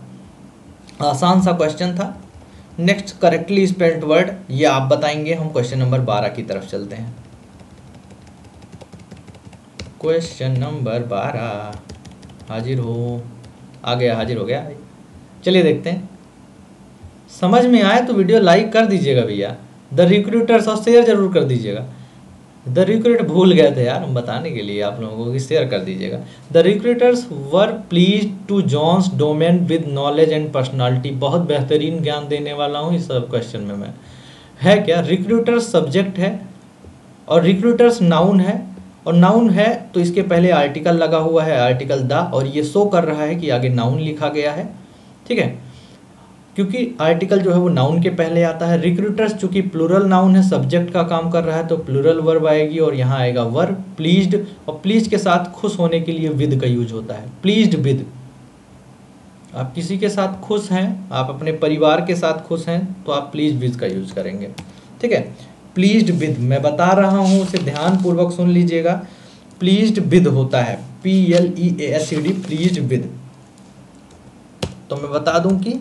आसान सा क्वेश्चन था। नेक्स्ट करेक्टली स्पेल्ड वर्ड ये आप बताएँगे, हम क्वेश्चन नंबर बारह की तरफ़ चलते हैं। क्वेश्चन नंबर बारह, हाजिर हो। आ गया, हाजिर हो गया। चलिए देखते हैं। समझ में आए तो वीडियो लाइक कर दीजिएगा भैया। द रिक्रूटर्स और शेयर ज़रूर कर दीजिएगा। द रिक्रूट भूल गए थे यार हम बताने के लिए आप लोगों को शेयर कर दीजिएगा। The recruiters were pleased to John's domain with knowledge and personality बहुत बेहतरीन ज्ञान देने वाला हूँ इस सब क्वेश्चन में मैं। है क्या? रिक्रूटर्स सब्जेक्ट है और रिक्रूटर्स नाउन है। और नाउन है तो इसके पहले आर्टिकल लगा हुआ है आर्टिकल द और ये शो कर रहा है कि आगे नाउन लिखा गया है। ठीक है? क्योंकि आर्टिकल जो है वो नाउन के पहले आता है। रिक्रूटर्स चूँकि प्लूरल नाउन है सब्जेक्ट का काम कर रहा है तो प्लूरल वर्ब आएगी और यहाँ आएगा वर्ब प्लीज्ड और प्लीज़ के साथ खुश होने के लिए विद का यूज़ होता है। प्लीज्ड विद आप किसी के साथ खुश हैं, आप अपने परिवार के साथ खुश हैं तो आप प्लीज़ विद का यूज़ करेंगे। ठीक है? प्लीज्ड विद मैं बता रहा हूँ, उसे ध्यान पूर्वक सुन लीजिएगा। प्लीज्ड विद होता है। P L E S C D pleased with तो मैं बता दूँ कि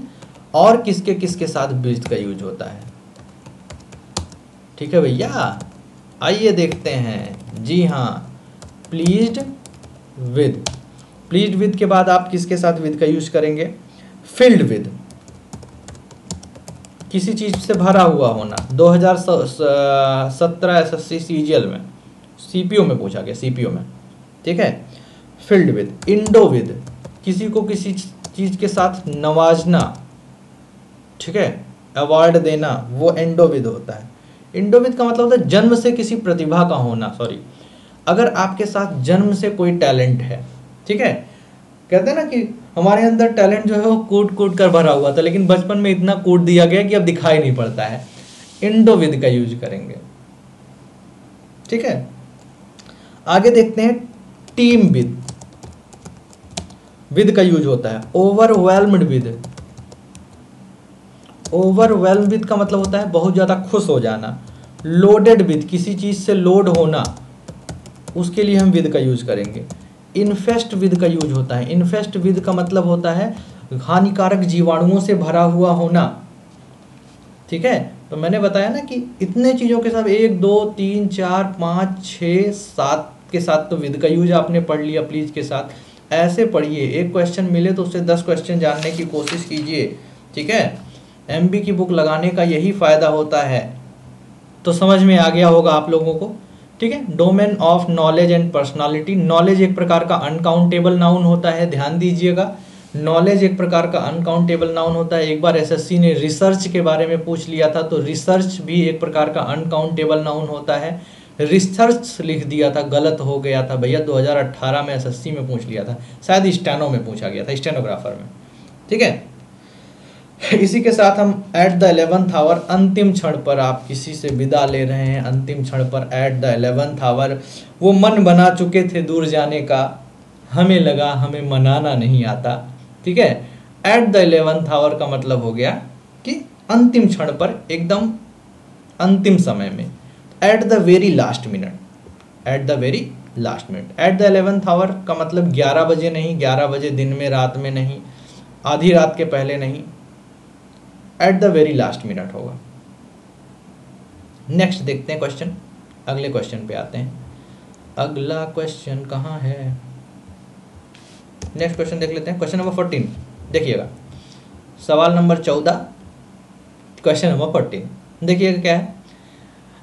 और किसके किसके साथ बीज का यूज़ होता है? ठीक है भैया? आइए देखते हैं। जी हाँ प्लीज्ड विद प्लीज्ड विद के बाद आप किसके साथ विद का यूज़ करेंगे? फिल्ड विद किसी चीज़ से भरा हुआ होना। 2017 एसएससी सीजीएल में। सीपीओ में पूछा गया सीपीओ में। ठीक है? फिल्ड विद इंडो विद किसी को किसी चीज़ के साथ नवाजना। ठीक है? अवार्ड देना, वो एंडोविद होता है। इंडोविद का मतलब होता है जन्म से किसी प्रतिभा का होना सॉरी अगर आपके साथ जन्म से कोई टैलेंट है, ठीक है? कहते हैं ना कि हमारे अंदर टैलेंट जो है वो कूट कूट कर भरा हुआ था, लेकिन बचपन में इतना कूट दिया गया कि अब दिखाई नहीं पड़ता है। इंडोविद का यूज़ करेंगे। ठीक है? आगे देखते हैं टीम विद विद का यूज़ होता है। ओवरवेलम्ड विद ओवरवेलम विद का मतलब होता है बहुत ज़्यादा खुश हो जाना लोडेड विद किसी चीज़ से लोड होना, उसके लिए हम विद का यूज़ करेंगे। इन्फेस्ट विद का यूज़ होता है। इन्फेस्ट विद का मतलब होता है हानिकारक जीवाणुओं से भरा हुआ होना। ठीक है? तो मैंने बताया ना कि इतने चीज़ों के साथ एक, दो, तीन, चार, पाँच छ सात के साथ तो विद का यूज़ आपने पढ़ लिया प्लीज़ के साथ। ऐसे पढ़िए। एक क्वेश्चन मिले तो उससे दस क्वेश्चन जानने की कोशिश कीजिए। ठीक है? एमबी की बुक लगाने का यही फ़ायदा होता है। तो समझ में आ गया होगा आप लोगों को, ठीक है? Domain of knowledge and personality knowledge एक प्रकार का अनकाउंटेबल नाउन होता है, ध्यान दीजिएगा। नॉलेज एक प्रकार का अनकाउंटेबल नाउन होता है। एक बार एसएससी ने रिसर्च के बारे में पूछ लिया था तो रिसर्च भी एक प्रकार का अनकाउंटेबल नाउन होता है। रिसर्च लिख दिया था, गलत हो गया था। भैया 2018 में एसएससी में पूछ लिया था। शायद स्टेनो में पूछा गया था, स्टेनोग्राफर में। ठीक है? इसी के साथ हम एट द एलेवंथ आवर अंतिम क्षण पर आप किसी से विदा ले रहे हैं। अंतिम क्षण पर एट द एलेवंथ आवर वो मन बना चुके थे दूर जाने का। हमें लगा हमें मनाना नहीं आता। ठीक है? एट द एलेवंथ आवर का मतलब हो गया कि अंतिम क्षण पर एकदम अंतिम समय में। At the very last minute at the very last minute at the eleventh hour का मतलब ग्यारह बजे नहीं, ग्यारह बजे दिन में, रात में नहीं, आधी रात के पहले नहीं। At the very last minute होगा। नेक्स्ट देखते हैं क्वेश्चन अगले क्वेश्चन पे आते हैं। अगला क्वेश्चन कहाँ है? नेक्स्ट क्वेश्चन देख लेते हैं। क्वेश्चन नंबर फोर्टीन देखिएगा। सवाल नंबर चौदह। क्वेश्चन नंबर फोर्टीन देखिएगा क्या है?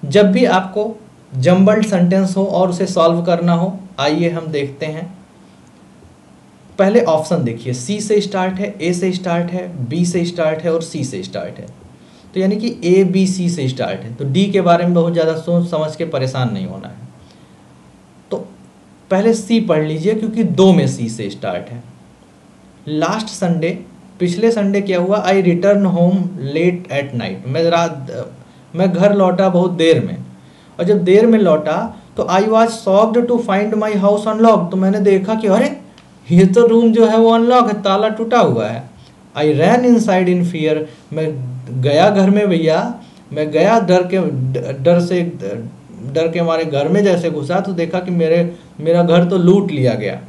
जब भी आपको जम्बल्ड सेंटेंस हो और उसे सॉल्व करना हो, आइए हम देखते हैं। पहले ऑप्शन देखिए सी से स्टार्ट है ए से स्टार्ट है बी से स्टार्ट है और सी से स्टार्ट है। तो यानी कि ए बी सी से स्टार्ट है। तो डी के बारे में बहुत ज़्यादा सोच समझ के परेशान नहीं होना है। तो पहले सी पढ़ लीजिए, क्योंकि दो में सी से स्टार्ट है। लास्ट संडे पिछले संडे क्या हुआ? I return home late at night मैं रात, मैं घर लौटा बहुत देर में। और जब देर में लौटा तो I was shocked to find my house unlock तो मैंने देखा कि, अरे ये तो रूम जो है वो अनलॉक है, ताला टूटा हुआ है। आई रैन इन साइड इन फियर मैं गया घर में भैया। मैं गया डर के, डर से, डर के हमारे घर में जैसे घुसा तो देखा कि मेरे, मेरा घर तो लूट लिया गया।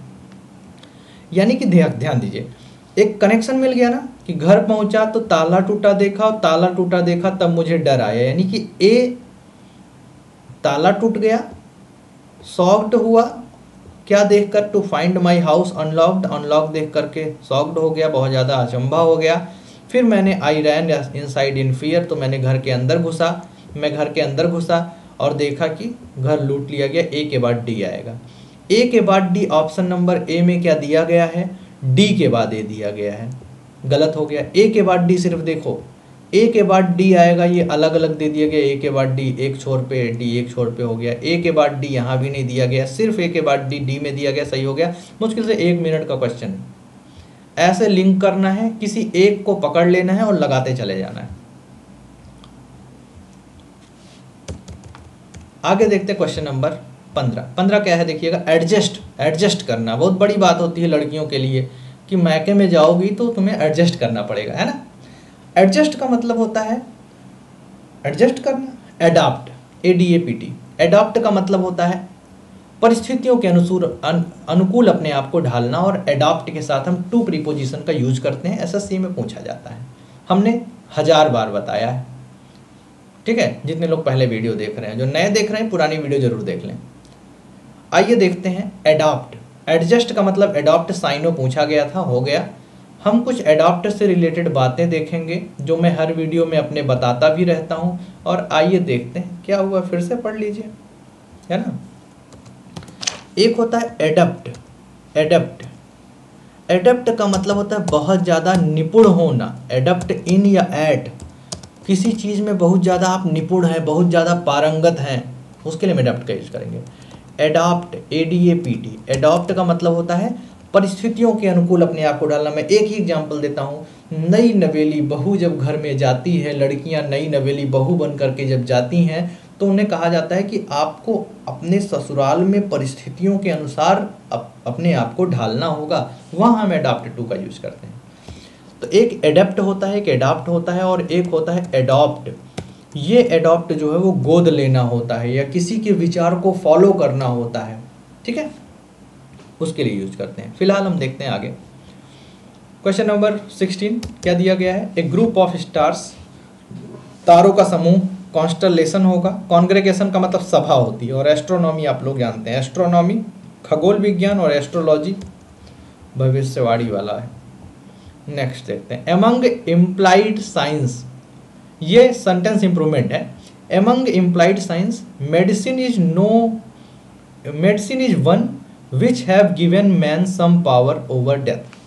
यानी कि ध्यान दीजिए। एक कनेक्शन मिल गया ना कि घर पहुँचा तो ताला टूटा देखा और ताला टूटा देखा तब मुझे डर आया। यानी कि ए, ताला टूट गया सॉफ्ट हुआ क्या देखकर to find my house unlocked unlock देख करके सॉफ्ट हो गया, बहुत ज़्यादा अचंभा हो गया। फिर मैंने आई रैन इन साइड इन फियर तो मैंने घर के अंदर घुसा। मैं घर के अंदर घुसा और देखा कि घर लूट लिया गया। ए के बाद डी आएगा। ए के बाद डी ऑप्शन नंबर ए में क्या दिया गया है? डी के बाद ए दिया गया है। गलत हो गया। ए के बाद डी सिर्फ़ देखो। ए के बाद डी आएगा, ये अलग अलग दे दिया गया। ए के बाद डी एक छोर पे डी एक छोर पे हो गया। ए के बाद डी यहाँ भी नहीं दिया गया। सिर्फ़ ए के बाद डी डी में दिया गया, सही हो गया। मुश्किल से एक मिनट का क्वेश्चन ऐसे लिंक करना है, किसी एक को पकड़ लेना है और लगाते चले जाना है। आगे देखते क्वेश्चन नंबर पंद्रह। पंद्रह क्या है देखिएगा? एडजस्ट एडजस्ट करना। बहुत बड़ी बात होती है लड़कियों के लिए कि मैके में जाओगी तो तुम्हें एडजस्ट करना पड़ेगा, है ना? एडजस्ट का मतलब होता है एडजस्ट करना adapt A D A P T adapt का मतलब होता है परिस्थितियों के अनुसार अन, अनुकूल अपने आप को ढालना और एडाप्ट के साथ हम टू प्रीपोजिशन का यूज़ करते हैं एसएससी में पूछा जाता है। हमने हज़ार बार बताया है। ठीक है? जितने लोग पहले वीडियो देख रहे हैं जो नए देख रहे हैं पुरानी वीडियो ज़रूर देख लें। आइए देखते हैं एडाप्ट एडजस्ट का मतलब एडॉप्ट साइनो पूछा गया था हो गया। हम कुछ एडॉप्ट से रिलेटेड बातें देखेंगे, जो मैं हर वीडियो में अपने बताता भी रहता हूँ, और आइए देखते हैं क्या हुआ, फिर से पढ़ लीजिए। है ना? एक होता है एडप्ट एडप्ट एडप्ट का मतलब होता है बहुत ज़्यादा निपुण होना। एडप्ट इन या एट किसी चीज़ में बहुत ज़्यादा आप निपुण हैं, बहुत ज़्यादा पारंगत हैं, उसके लिए हम एडप्ट का यूज़ करेंगे। Adopt A D A P T adopt का मतलब होता है परिस्थितियों के अनुकूल अपने आप को डालना। मैं एक ही एग्ज़ाम्पल देता हूँ। नई नवेली बहू जब घर में जाती है लड़कियाँ नई नवेली बहू बन करके जब जाती हैं तो उन्हें कहा जाता है कि आपको अपने ससुराल में परिस्थितियों के अनुसार अप, अपने आप को ढालना होगा। वहाँ हम एडाप्ट टू का यूज़ करते हैं। तो एक एडेप्ट होता है एक एडाप्ट होता है और एक होता है एडॉप्ट ये एडॉप्ट जो है वो गोद लेना होता है या किसी के विचार को फॉलो करना होता है। ठीक है? उसके लिए यूज़ करते हैं। फ़िलहाल हम देखते हैं आगे। क्वेश्चन नंबर सिक्सटीन क्या दिया गया है? ए ग्रुप ऑफ़ स्टार्स तारों का समूह कॉन्स्टलेशन होगा। कॉन्ग्रेगेशन का मतलब सभा होती है, और एस्ट्रोनॉमी आप लोग जानते हैं। एस्ट्रोनॉमी खगोल विज्ञान और एस्ट्रोलॉजी भविष्यवाणी वाला है। नेक्स्ट देखते हैं। एमंग इम्प्लाइड साइंस ये सेंटेंस इंप्रूवमेंट है। Among implied science medicine is no medicine is one which have given man some power over death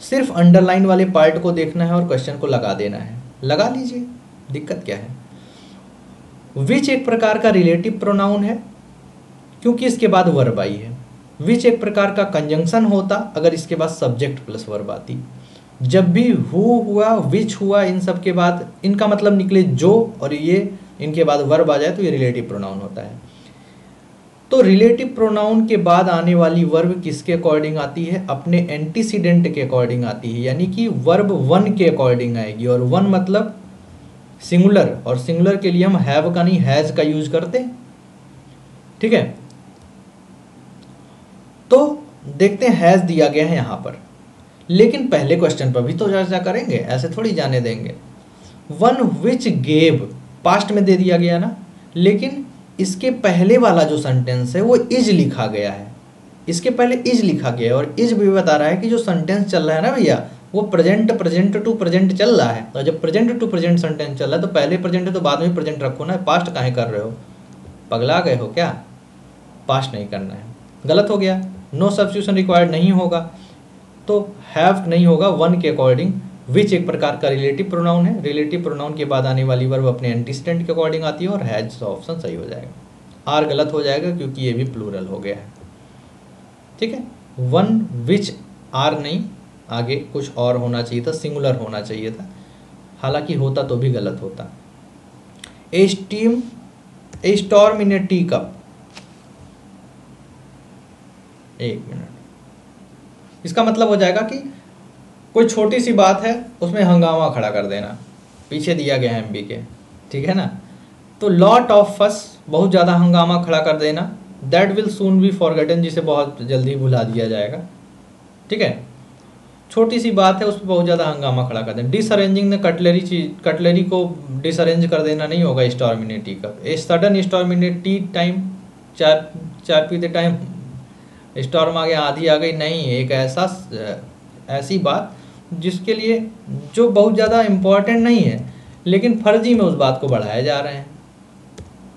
सिर्फ़ अंडरलाइन वाले पार्ट को देखना है और क्वेश्चन को लगा देना है। लगा लीजिए, दिक्कत क्या है? विच एक प्रकार का रिलेटिव प्रोनाउन है, क्योंकि इसके बाद वर्ब आई है। विच एक प्रकार का कंजंक्शन होता, अगर इसके बाद सब्जेक्ट प्लस वर्ब आती। जब भी हु हुआ विच हुआ, इन सब के बाद, इनका मतलब निकले जो, और ये, इनके बाद वर्ब आ जाए तो ये रिलेटिव प्रोनाउन होता है। तो रिलेटिव प्रोनाउन के बाद आने वाली वर्ब किसके अकॉर्डिंग आती है? अपने एंटीसीडेंट के अकॉर्डिंग आती है। यानी कि वर्ब वन के अकॉर्डिंग आएगी। और वन मतलब सिंगुलर और सिंगुलर के लिए हम हैव का नहीं हैज़ का यूज़ करते ठीक है? तो देखते हैं हैज़ दिया गया है यहाँ पर। लेकिन पहले क्वेश्चन पर भी तो चर्चा करेंगे। ऐसे थोड़ी जाने देंगे। वन विच गेव पास्ट में दे दिया गया ना। लेकिन इसके पहले वाला जो सेंटेंस है, वो इज़ लिखा गया है। इसके पहले इज़ लिखा गया है और इज़ भी बता रहा है कि जो सेंटेंस चल रहा है ना भैया, वो प्रेजेंट प्रेजेंट टू प्रेजेंट चल रहा है। तो जब प्रेजेंट टू प्रेजेंट सेंटेंस चल रहा है तो पहले प्रेजेंट है तो बाद में प्रेजेंट रखो ना। पास्ट काहे कर रहे हो? पगला गए हो क्या? पास्ट नहीं करना है। गलत हो गया। नो सब्सिट्यूशन रिक्वायर्ड नहीं होगा। तो हैव नहीं होगा। वन के अकॉर्डिंग विच एक प्रकार का रिलेटिव प्रोनाउन है। रिलेटिव प्रोनाउन के बाद आने वाली वर्ब अपने एंटीस्टेंट के अकॉर्डिंग आती है और हैज़ ऑप्शन सही हो जाएगा। आर गलत हो जाएगा क्योंकि ये भी प्लूरल हो गया है। ठीक है? वन विच आर नहीं, आगे कुछ और होना चाहिए था सिंगुलर होना चाहिए था। हालाँकि होता तो भी गलत होता। A steam a storm in a tea cup एक मिनट। इसका मतलब हो जाएगा कि कोई छोटी सी बात है, उसमें हंगामा खड़ा कर देना। पीछे दिया गया है एम के ठीक है ना? तो लॉट ऑफ़ फस बहुत ज़्यादा हंगामा खड़ा कर देना। That will soon be forgotten जिसे बहुत जल्दी भुला दिया जाएगा। ठीक है? छोटी सी बात है उस पर बहुत ज़्यादा हंगामा खड़ा कर देना। डिसअरेंजिंग ने कटलरी चीज़ कटलरी को डिसअरेंज कर देना नहीं होगा स्टॉर्मिनेटी का। ए सडन स्टॉर्मिनेटी टाइम चार चार पीते टाइम स्टॉर्म आ गया, आधी आ गई, नहीं, एक ऐसा ऐसी बात जिसके लिए जो बहुत ज़्यादा इम्पोर्टेंट नहीं है, लेकिन फर्जी में उस बात को बढ़ाया जा रहे हैं।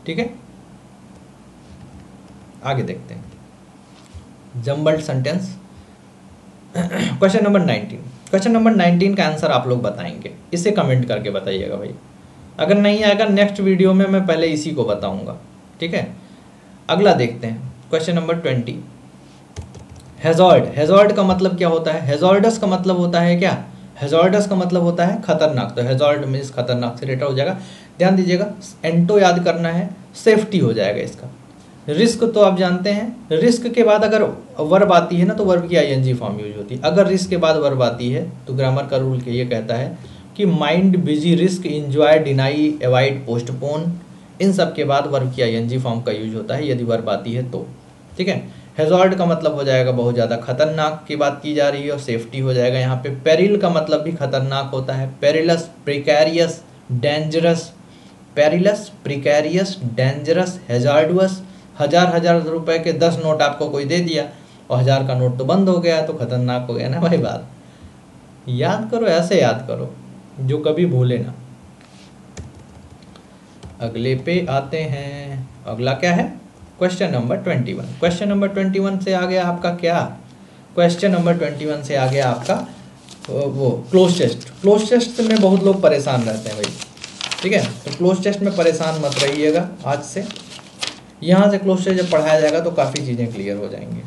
ठीक है? आगे देखते हैं। Jumbled sentence question number nineteen question number nineteen का आंसर आप लोग बताएँगे। इसे कमेंट करके बताइएगा भाई। अगर नहीं आएगा नेक्स्ट वीडियो में मैं पहले इसी को बताऊँगा। ठीक है? अगला देखते हैं। Question number twenty hazard hazard का मतलब क्या होता है? हेजॉर्डस का मतलब होता है क्या? हेजॉर्डस का मतलब होता है खतरनाक। तो हेजॉर्ड मीन्स खतरनाक से रिलेटेड हो जाएगा। ध्यान दीजिएगा एंटो याद करना है सेफ्टी हो जाएगा इसका। रिस्क तो आप जानते हैं। रिस्क के बाद अगर वर्ब आती है ना तो वर्ब की आईएनजी फॉर्म यूज़ होती है। अगर रिस्क के बाद वर्ब आती है तो ग्रामर का रूल ये कहता है कि mind busy risk enjoy deny avoid postpone इन सब के बाद वर्ब की आईएनजी फॉर्म का यूज़ होता है। यदि वर्ब आती है तो। ठीक है? हेजॉर्ड का मतलब हो जाएगा बहुत ज़्यादा खतरनाक की बात की जा रही है और सेफ्टी हो जाएगा। यहाँ पे पेरिल का मतलब भी खतरनाक होता है। Perilous precarious dangerous perilous precarious dangerous hazardous हज़ार हज़ार रुपए के दस नोट आपको कोई दे दिया और हज़ार का नोट तो बंद हो गया तो खतरनाक हो गया ना भाई बात। याद करो, ऐसे याद करो, जो कभी भूले ना। अगले पे आते हैं। अगला क्या है? Question number twenty one question number twenty one से आ गया आपका क्या? क्वेश्चन नंबर ट्वेंटी वन से आ गया आपका वो क्लोज टेस्ट क्लोज टेस्ट में बहुत लोग परेशान रहते हैं भाई। ठीक है? तो क्लोज टेस्ट में परेशान मत रहिएगा आज से। यहाँ से क्लोज टेस्ट जब पढ़ाया जाएगा तो काफ़ी चीज़ें क्लियर हो जाएँगी।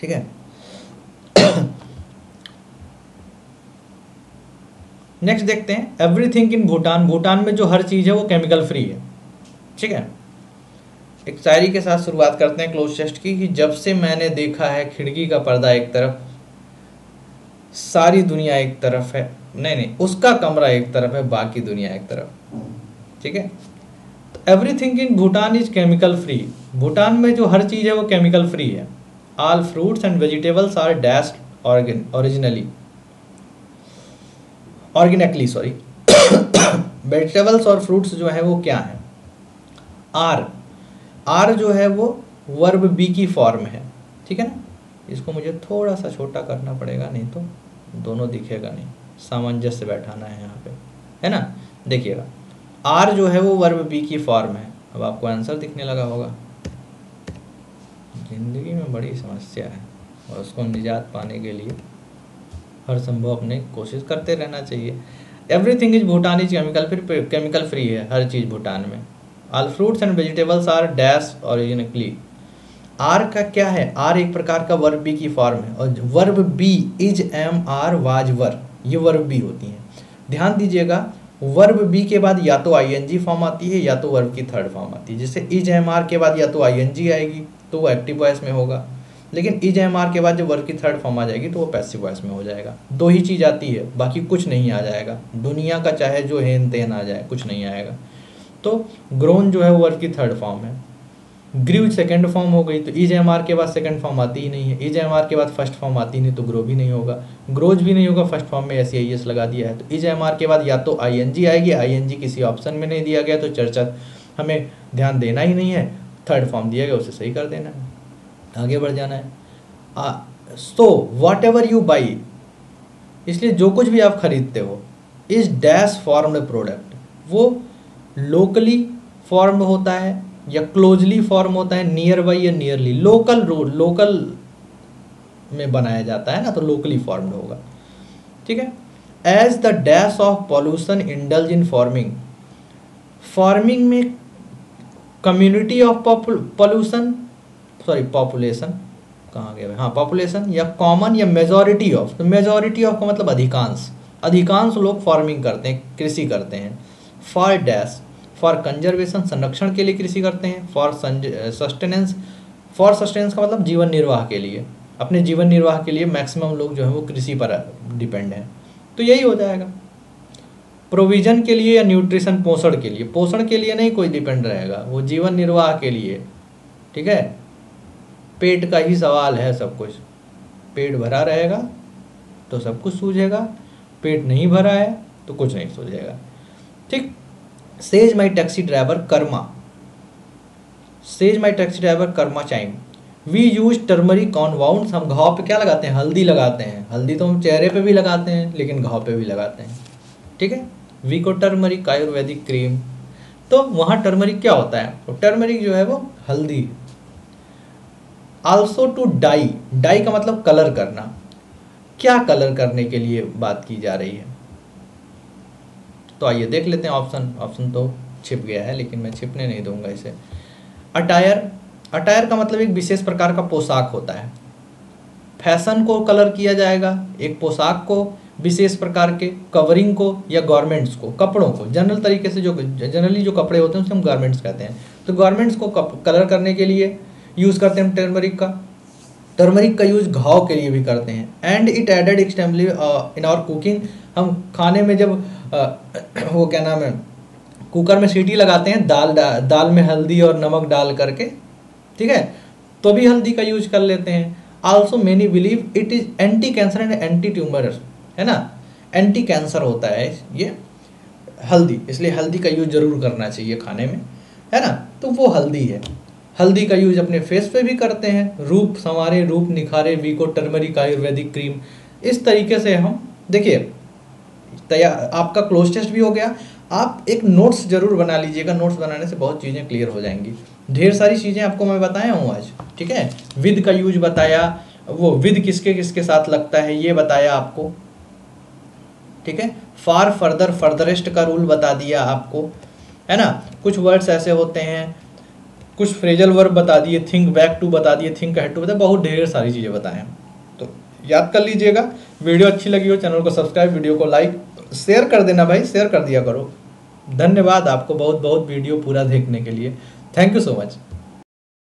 ठीक है? नेक्स्ट देखते हैं। एवरीथिंग इन भूटान भूटान में जो हर चीज़ है वो केमिकल फ्री है। ठीक है? एक शायरी के साथ शुरुआत करते हैं क्लोज चेस्ट की, कि जब से मैंने देखा है खिड़की का पर्दा एक तरफ़, सारी दुनिया एक तरफ़ है। नहीं नहीं, उसका कमरा एक तरफ़ है, बाकी दुनिया एक तरफ़। ठीक है? तो everything in Bhutan is chemical free Bhutan में जो हर चीज़ है वो केमिकल फ्री है। All fruits and vegetables are dash organ originally organically sorry vegetables और फ्रूट्स जो है वो क्या है? आर आर जो है वो वर्ब बी की फॉर्म है, ठीक है ना? इसको मुझे थोड़ा सा छोटा करना पड़ेगा, नहीं तो दोनों दिखेगा नहीं। सामंजस्य बैठाना है यहाँ पे, है ना? देखिएगा आर जो है वो वर्ब बी की फॉर्म है। अब आपको आंसर दिखने लगा होगा। ज़िंदगी में बड़ी समस्या है और उसको निजात पाने के लिए हर संभव अपने कोशिश करते रहना चाहिए। Everything is Bhutan is chemical फिर केमिकल फ्री है, हर चीज़ भूटान में। All fruits and vegetables are dash originally are का क्या है? आर एक प्रकार का वर्ब बी की फॉर्म है। और verb be is am are was were ये वर्ब बी होती हैं। ध्यान दीजिएगा वर्ब बी के बाद या तो आईएनजी फॉर्म आती है, या तो वर्ब की थर्ड फॉर्म आती है। जैसे इज़ एम आर के बाद या तो आईएनजी आएगी तो वो एक्टिव वॉइस में होगा। लेकिन इज़ एम आर के बाद जब वर्ब की थर्ड फॉर्म आ जाएगी तो वो पैसिव वॉइस में हो जाएगा। दो ही चीज़ आती है, बाकी कुछ नहीं आ जाएगा। दुनिया का चाहे जो हेन तेन आ जाए, कुछ नहीं आएगा। तो ग्रोन जो है वो वर्ड की थर्ड फॉर्म है। ग्रीव सेकेंड फॉर्म हो गई तो इज़ एम आर के बाद सेकेंड फॉर्म आती ही नहीं है। इज़ एम आर के बाद फ़र्स्ट फॉर्म आती नहीं तो ग्रो भी नहीं होगा। ग्रोज भी नहीं होगा फ़र्स्ट फॉर्म में ऐसी आई एस लगा दिया है। तो इज़ एम आर के बाद या तो आई एन जी आएगी आई एन जी किसी ऑप्शन में नहीं दिया गया तो चर्चा हमें ध्यान देना ही नहीं है। थर्ड फॉर्म दिया गया, उसे सही कर देना है। आगे बढ़ जाना है। So whatever you buy इसलिए जो कुछ भी आप खरीदते हो, इस डैश फॉर्म्ड प्रोडक्ट वो लोकली फॉर्म होता है या क्लोजली फॉर्म होता है नियर बाई या नियरली लोकल रोड लोकल में बनाया जाता है ना तो लोकली फॉर्म्ड होगा। ठीक है? As the dash of pollution indulge in farming farming में community of pollution sorry population कहाँ गया हाँ पॉपुलेशन या कॉमन या मेजोरिटी ऑफ़ तो मेजोरिटी ऑफ़ का मतलब अधिकांश। अधिकांश लोग फ़ार्मिंग करते हैं, कृषि करते हैं। फॉर डैश फॉर कंजर्वेशन, संरक्षण के लिए कृषि करते हैं, फॉर सस्टेनेंस फॉर सस्टेनेंस का मतलब जीवन निर्वाह के लिए। अपने जीवन निर्वाह के लिए मैक्सिमम लोग जो है वो कृषि पर डिपेंड हैं। तो यही हो जाएगा। प्रोविज़न के लिए या न्यूट्रिशन पोषण के लिए। पोषण के लिए नहीं कोई डिपेंड रहेगा। वो जीवन निर्वाह के लिए। ठीक है? पेट का ही सवाल है सब कुछ। पेट भरा रहेगा तो सब कुछ सूझेगा। पेट नहीं भरा है तो कुछ नहीं सूझेगा। ठीक? Says my taxi driver Karma says my taxi driver Karma chime we use turmeric on wound हम घाव पे क्या लगाते हैं? हल्दी लगाते हैं। हल्दी तो हम चेहरे पे भी लगाते हैं, लेकिन घाव पे भी लगाते हैं। ठीक है? वी को टर्मरिक आयुर्वेदिक क्रीम तो वहाँ टर्मरिक क्या होता है? तो टर्मरिक जो है वो हल्दी। आल्सो टू डाई डाई का मतलब कलर करना। क्या कलर करने के लिए बात की जा रही है? तो आइए देख लेते हैं ऑप्शन ऑप्शन तो छिप गया है, लेकिन मैं छिपने नहीं दूँगा इसे। अटायर अटायर का मतलब एक विशेष प्रकार का पोशाक होता है। फ़ैशन को कलर किया जाएगा, एक पोशाक को, विशेष प्रकार के कवरिंग को या गारमेंट्स को, कपड़ों को। जनरल तरीके से जो जनरली जो कपड़े होते हैं, उसे हम गारमेंट्स कहते हैं। तो गारमेंट्स को कलर करने के लिए यूज़ करते हैं हम टर्मरिक का। टर्मरिक का यूज़ घाव के लिए भी करते हैं। And it added extensively in our cooking हम खाने में जब uh, वो क्या नाम है कुकर में सीटी लगाते हैं दाल डा, दाल में हल्दी और नमक डाल करके ठीक है? तो भी हल्दी का यूज़ कर लेते हैं। Also many believe it is anti cancer and anti tumour है ना? एंटी कैंसर होता है ये हल्दी इसलिए हल्दी का यूज़ ज़रूर करना चाहिए खाने में है ना? तो वो हल्दी है। हल्दी का यूज़ अपने फेस पे भी करते हैं। रूप संवारे, रूप निखारे, वीको टर्मरिक आयुर्वेदिक क्रीम इस तरीके से हम, देखिए तैयार आपका क्लोज टेस्ट भी हो गया। आप एक नोट्स ज़रूर बना लीजिएगा। नोट्स बनाने से बहुत चीज़ें क्लियर हो जाएँगी। ढेर सारी चीज़ें आपको मैं बताया हूँ आज, ठीक है? विद का यूज़ बताया, वो विद किसके किसके साथ लगता है, ये बताया आपको, ठीक है? फार फर्दर फर्दरेस्ट का रूल बता दिया आपको, है ना? कुछ वर्ड्स ऐसे होते हैं कुछ फ्रेजल वर्ब बता दिए थिंक बैक टू बता दिए थिंक हेड टू बता बहुत ढेर सारी चीज़ें बताएँ तो याद कर लीजिएगा, वीडियो अच्छी लगी हो, चैनल को सब्सक्राइब वीडियो को लाइक शेयर कर देना भाई शेयर कर दिया करो। धन्यवाद आपको बहुत बहुत वीडियो पूरा देखने के लिए। Thank you so much